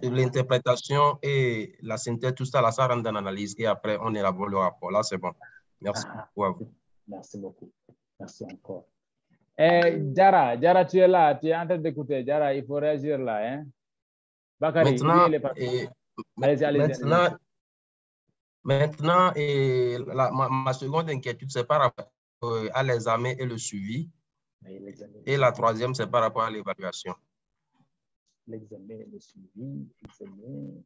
l'interprétation et la synthèse, tout ça, là, ça rentre dans l'analyse et après, on élabore le rapport. Là, c'est bon. Merci ah, beaucoup à vous. Merci beaucoup. Merci encore. Eh, Jara, Jara, tu es là, tu es en train d'écouter. Jara, il faut réagir là. Hein? Bakary, Maintenant, et- maintenant, maintenant et la- ma, ma seconde inquiétude, c'est par rapport euh, à l'examen et le suivi. Et la troisième, c'est par rapport à l'évaluation. l'examen, le suivi, examen,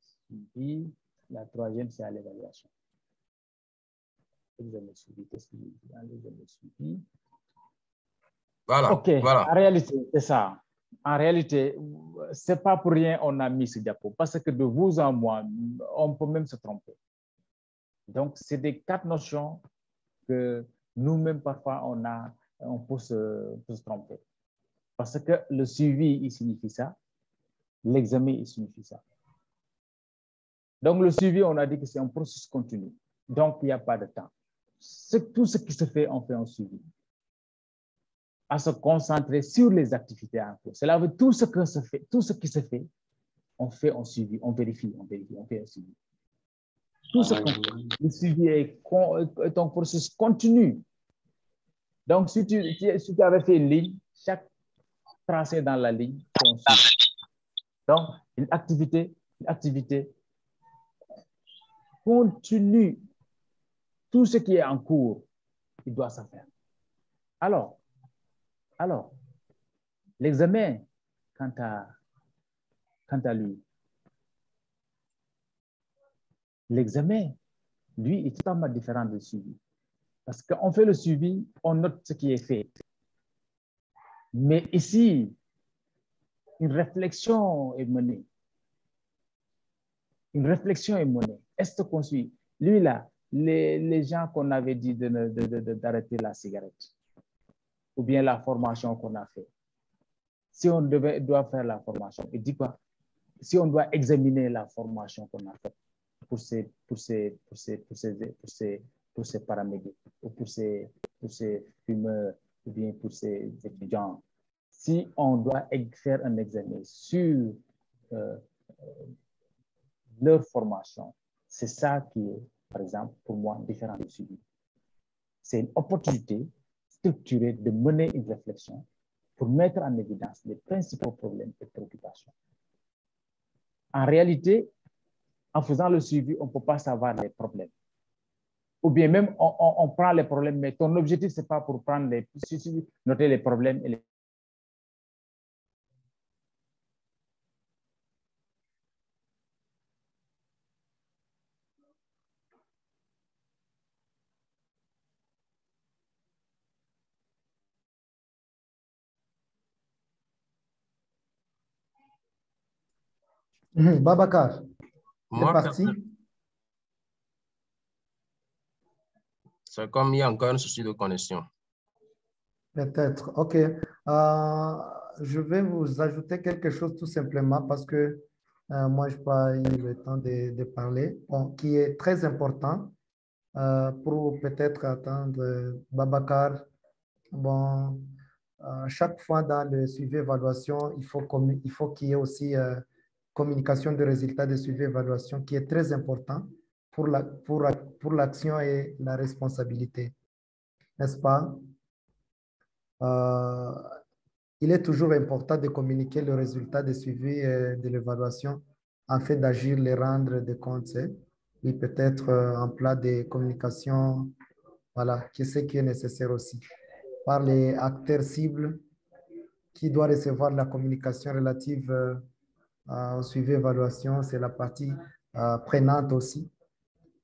suivi. La troisième, c'est à l'évaluation. Examen, suivi, qu'est-ce qu'il dit? Ah, L'examen, suivi. Voilà, OK, voilà. en réalité, c'est ça. En réalité, c'est pas pour rien on a mis ce diapo, parce que de vous en moi, on peut même se tromper. Donc, c'est des quatre notions que nous-mêmes, parfois, on, a, on peut, se, tromper. Parce que le suivi, il signifie ça. L'examen, il signifie ça. Donc, le suivi, on a dit que c'est un processus continu. Donc, il n'y a pas de temps. Tout ce qui se fait, on fait un suivi à se concentrer sur les activités en cours. Cela veut dire tout ce que se fait, tout ce qui se fait, on fait un suivi, on vérifie, on vérifie, on fait un suivi. Tout ce qu'on fait, le suivi est, con- est un processus continu. Donc, si tu, si tu avais fait une ligne, chaque tracé dans la ligne. Donc, une activité, une activité continue. Tout ce qui est en cours, il doit se faire. Alors, alors, l'examen, quant à, quant à lui, l'examen, lui, est totalement différent du suivi. Parce qu'on fait le suivi, on note ce qui est fait. Mais ici, une réflexion est menée. Une réflexion est menée. Est-ce qu'on suit? Lui, là, les, les gens qu'on avait dit ne- de- de- d'arrêter la cigarette, ou bien la formation qu'on a fait. Si on devait, doit faire la formation, il dit quoi? Si on doit examiner la formation qu'on a faite pour ces, pour ces, pour ces, pour ces, pour ces, paramédics, ou pour ces, pour ces fumeurs, ou bien pour ces étudiants, si on doit faire un examen sur euh, leur formation, c'est ça qui est, par exemple, pour moi, différent du suivi. C'est une opportunité structurée de mener une réflexion pour mettre en évidence les principaux problèmes et préoccupations. En réalité, en faisant le suivi, on ne peut pas savoir les problèmes. Ou bien même, on, prend les problèmes, mais ton objectif, ce n'est pas pour prendre les, noter les problèmes et les Moi, parti. C'est comme il y a encore un souci de connexion. Peut-être. OK. Euh, je vais vous ajouter quelque chose tout simplement parce que euh, moi, je n'ai pas eu le temps de, de parler, Bon, qui est très important euh, pour peut-être attendre Babacar. Bon, chaque fois dans le suivi évaluation, il faut, qu'il y ait aussi communication de résultats de suivi évaluation qui est très important pour la, pour, la- pour l'action et la responsabilité. N'est-ce pas? Euh, il est toujours important de communiquer le résultat de suivi euh, de l'évaluation afin d'agir, les rendre des comptes. Oui, peut-être euh, un plat de communication, voilà, qui ce qui est nécessaire aussi. Par les acteurs cibles qui doivent recevoir la communication relative euh, au suivi évaluation, c'est la partie euh, prenante aussi,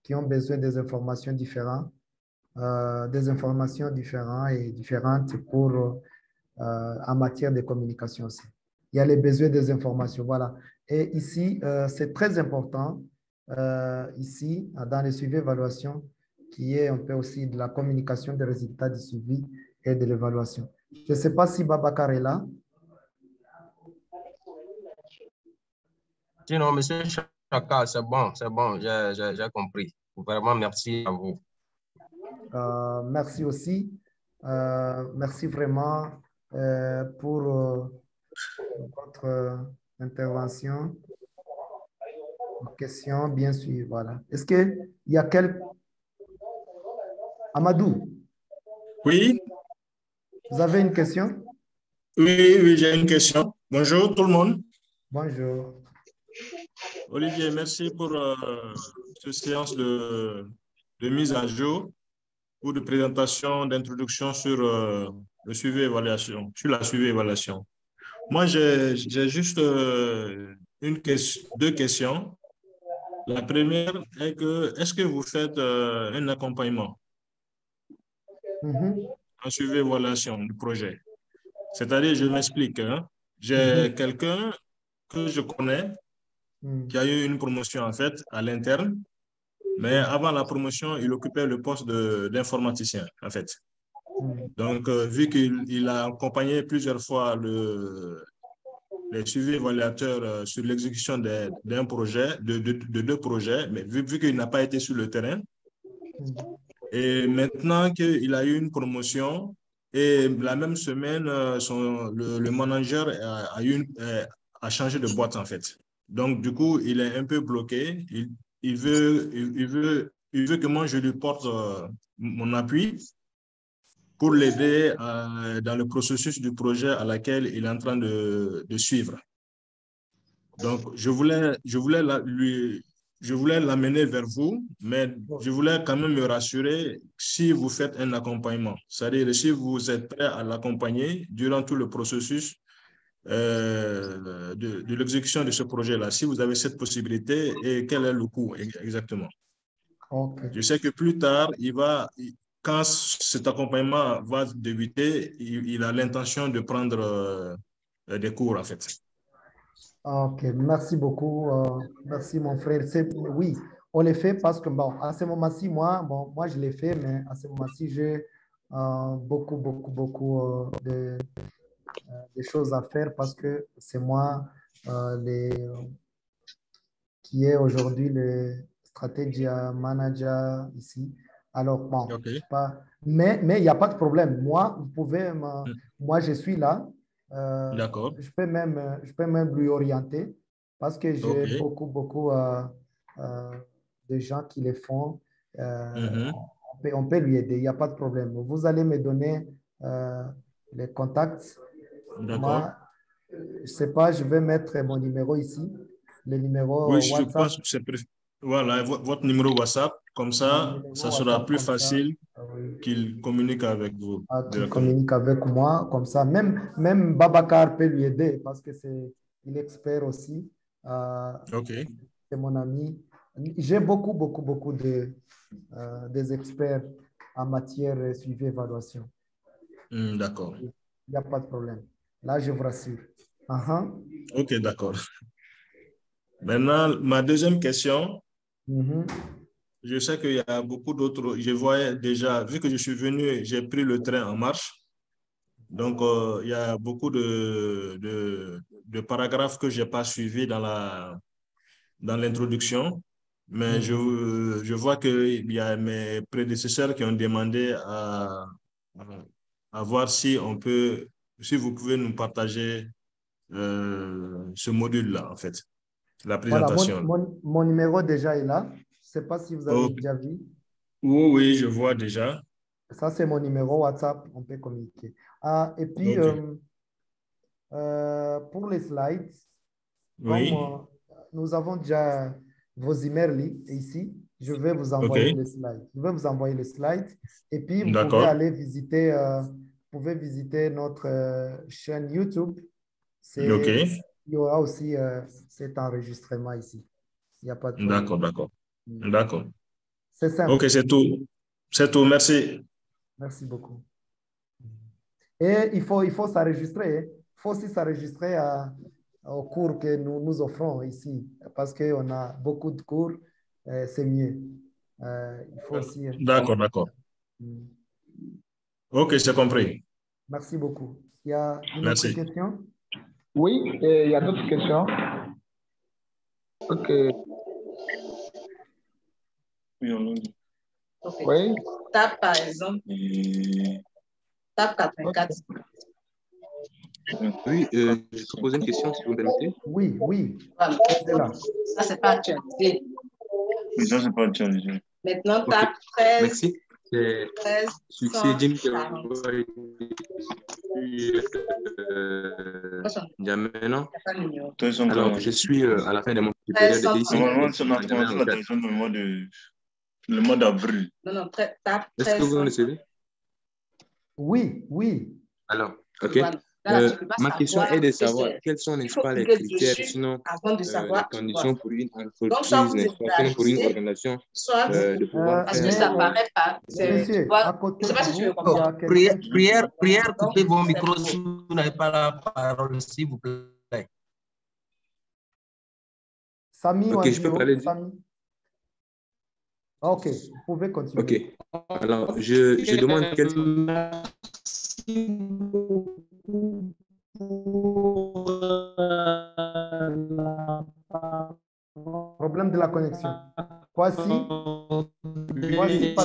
qui ont besoin des informations différentes euh, des informations différentes et différentes pour, euh, en matière de communication aussi. Il y a les besoins des informations, voilà. Et ici, euh, c'est très important, euh, ici, dans le suivi évaluation, qui est un peu aussi de la communication des résultats du suivi et de l'évaluation. Je ne sais pas si Babacar est là. Sinon, monsieur Chaka, c'est bon, c'est bon, j'ai compris. Vraiment, merci à vous. Euh, merci aussi. Euh, merci vraiment euh, pour euh, votre intervention. Question bien suivie. Voilà. Est-ce qu'il y a quel. Amadou, Oui. Vous avez une question? Oui, oui, j'ai une question. Bonjour tout le monde. Bonjour. Olivier, merci pour euh, cette séance de, de, mise à jour ou de présentation d'introduction sur euh, le suivi évaluation, sur la suivi évaluation. Moi, j'ai juste euh, une question, deux questions. La première est que, est-ce que vous faites euh, un accompagnement, Mhm. un suivi évaluation du projet? C'est-à-dire, je m'explique, hein. j'ai quelqu'un que je connais Mhm. qui a eu une promotion en fait à l'interne, mais avant la promotion, il occupait le poste d'informaticien en fait. Mhm. Donc, euh, vu qu'il il a accompagné plusieurs fois le, les suivis évaluateurs euh, sur l'exécution d'un projet, de, de- de deux projets, mais vu, vu qu'il n'a pas été sur le terrain, et maintenant qu'il a eu une promotion, et la même semaine, euh, son, le, le manager a, a eu une- a changé de boîte en fait. Donc, du coup, il est un peu bloqué. Il, veut, il, veut, il veut que moi, je lui porte euh, mon appui pour l'aider euh, dans le processus du projet à laquelle il est en train de, suivre. Donc, je voulais, je voulais la- lui, je voulais l'amener vers vous, mais je voulais quand même me rassurer si vous faites un accompagnement. C'est-à-dire, si vous êtes prêt à l'accompagner durant tout le processus euh, de, de l'exécution de ce projet-là, si vous avez cette possibilité et quel est le coût ex- exactement? Je sais que plus tard, il va, quand cet accompagnement va débuter, il, il a l'intention de prendre euh, des cours, en fait. OK, merci beaucoup. euh, merci, mon frère. C'est- Oui, on les fait parce que, bon, à ce moment-ci, moi, bon, moi, je l'ai fait, mais à ce moment-ci, j'ai euh, beaucoup, beaucoup, beaucoup euh, de, euh, de choses à faire parce que c'est moi euh, les, qui est aujourd'hui le strategy manager ici. Alors, bon, pas, mais mais il n'y a pas de problème. Moi, vous pouvez, me- moi, je suis là. Euh, D'accord. je peux même, je peux même lui orienter parce que j'ai beaucoup, beaucoup euh, euh, de gens qui le font. Mhm. on, peut, on peut lui aider, il n'y a pas de problème. Vous allez me donner les contacts. D'accord. Moi, je ne sais pas, je vais mettre mon numéro ici, le numéro Oui, je WhatsApp. pense que c'est préf- Voilà, vo- votre numéro WhatsApp, comme ça, ça sera plus facile Ah qu'il communique avec vous Ah, qui directement. communique avec moi comme ça. Même, même Babacar peut lui aider parce que c'est il est expert aussi. Euh, OK. c'est mon ami. J'ai beaucoup, beaucoup, beaucoup de, euh, des experts en matière de suivi évaluation. Hmm, D'accord. Il n'y a pas de problème. Là, je vous rassure. Ah, ah. OK, d'accord. Maintenant, ma deuxième question, Mhm. je sais qu'il y a beaucoup d'autres, je voyais déjà, vu que je suis venu, j'ai pris le train en marche. Donc, euh, il y a beaucoup de, de, de paragraphes que je n'ai pas suivis dans la, dans l'introduction, mais je, je vois qu'il y a mes prédécesseurs qui ont demandé à, à voir si on peut, si vous pouvez nous partager euh, ce module-là, en fait, la Voilà, présentation. mon, mon, mon numéro déjà est là. Je ne sais pas si vous avez déjà vu. Oui, oui, je vois déjà. Ça, c'est mon numéro WhatsApp. On peut communiquer. Ah, et puis, euh, euh, pour les slides, Oui. comme nous avons déjà vos emails ici, je vais vous envoyer les slides. Je vais vous envoyer les slides. Et puis, vous pouvez aller visiter, euh, pouvez visiter notre euh, chaîne YouTube. Il y aura aussi euh, cet enregistrement ici. Il n'y a pas de. D'accord, d'accord. D'accord. C'est simple. Ok, c'est tout. C'est tout, merci. Merci beaucoup. Et il faut, il faut s'enregistrer. hein. Il faut aussi s'enregistrer à- au cours que nous nous offrons ici. Parce qu'on a beaucoup de cours, euh, c'est mieux. Euh, il faut aussi. D'accord, d'accord. Mm. Ok, j'ai compris. Merci beaucoup. Il y a une Merci. autre question? Oui, il y a d'autres questions. Ok. Oui. Tape, par exemple, tape 84. Oui, euh, je peux poser une question, si vous me permettez. Oui, oui. Voilà. Là. Ça, c'est pas actualisé. Oui, ça, c'est pas actualisé. Maintenant, tape 13, Merci. C'est 13 succès Jim 140. N'Djamena. Il n'y a pas de numéro. Alors, je suis euh, à la fin de mon ici. Normalement, commencé la tension le mois de le mois d'avril. Non, non, Est-ce que vous avez le 13 CV Oui, oui. Alors, ok. Voilà. Là, Euh, ma question est de que savoir c'est- quels sont, pas, les critères, sinon avant de euh, savoir les conditions pour une Donc, entreprise, pour une organisation soit euh, de pouvoir parce que ça paraît pas. Monsieur, tu vois, je sais pas si tu veux comprendre. Prière, prière, coupez vos micros si vous n'avez pas la parole, s'il vous plaît. Samy Ok, je peux parler du- Samy? Ok, vous pouvez continuer. Ok. Alors, je, je demande quels Problème de la connexion. Voici, voici C'est bon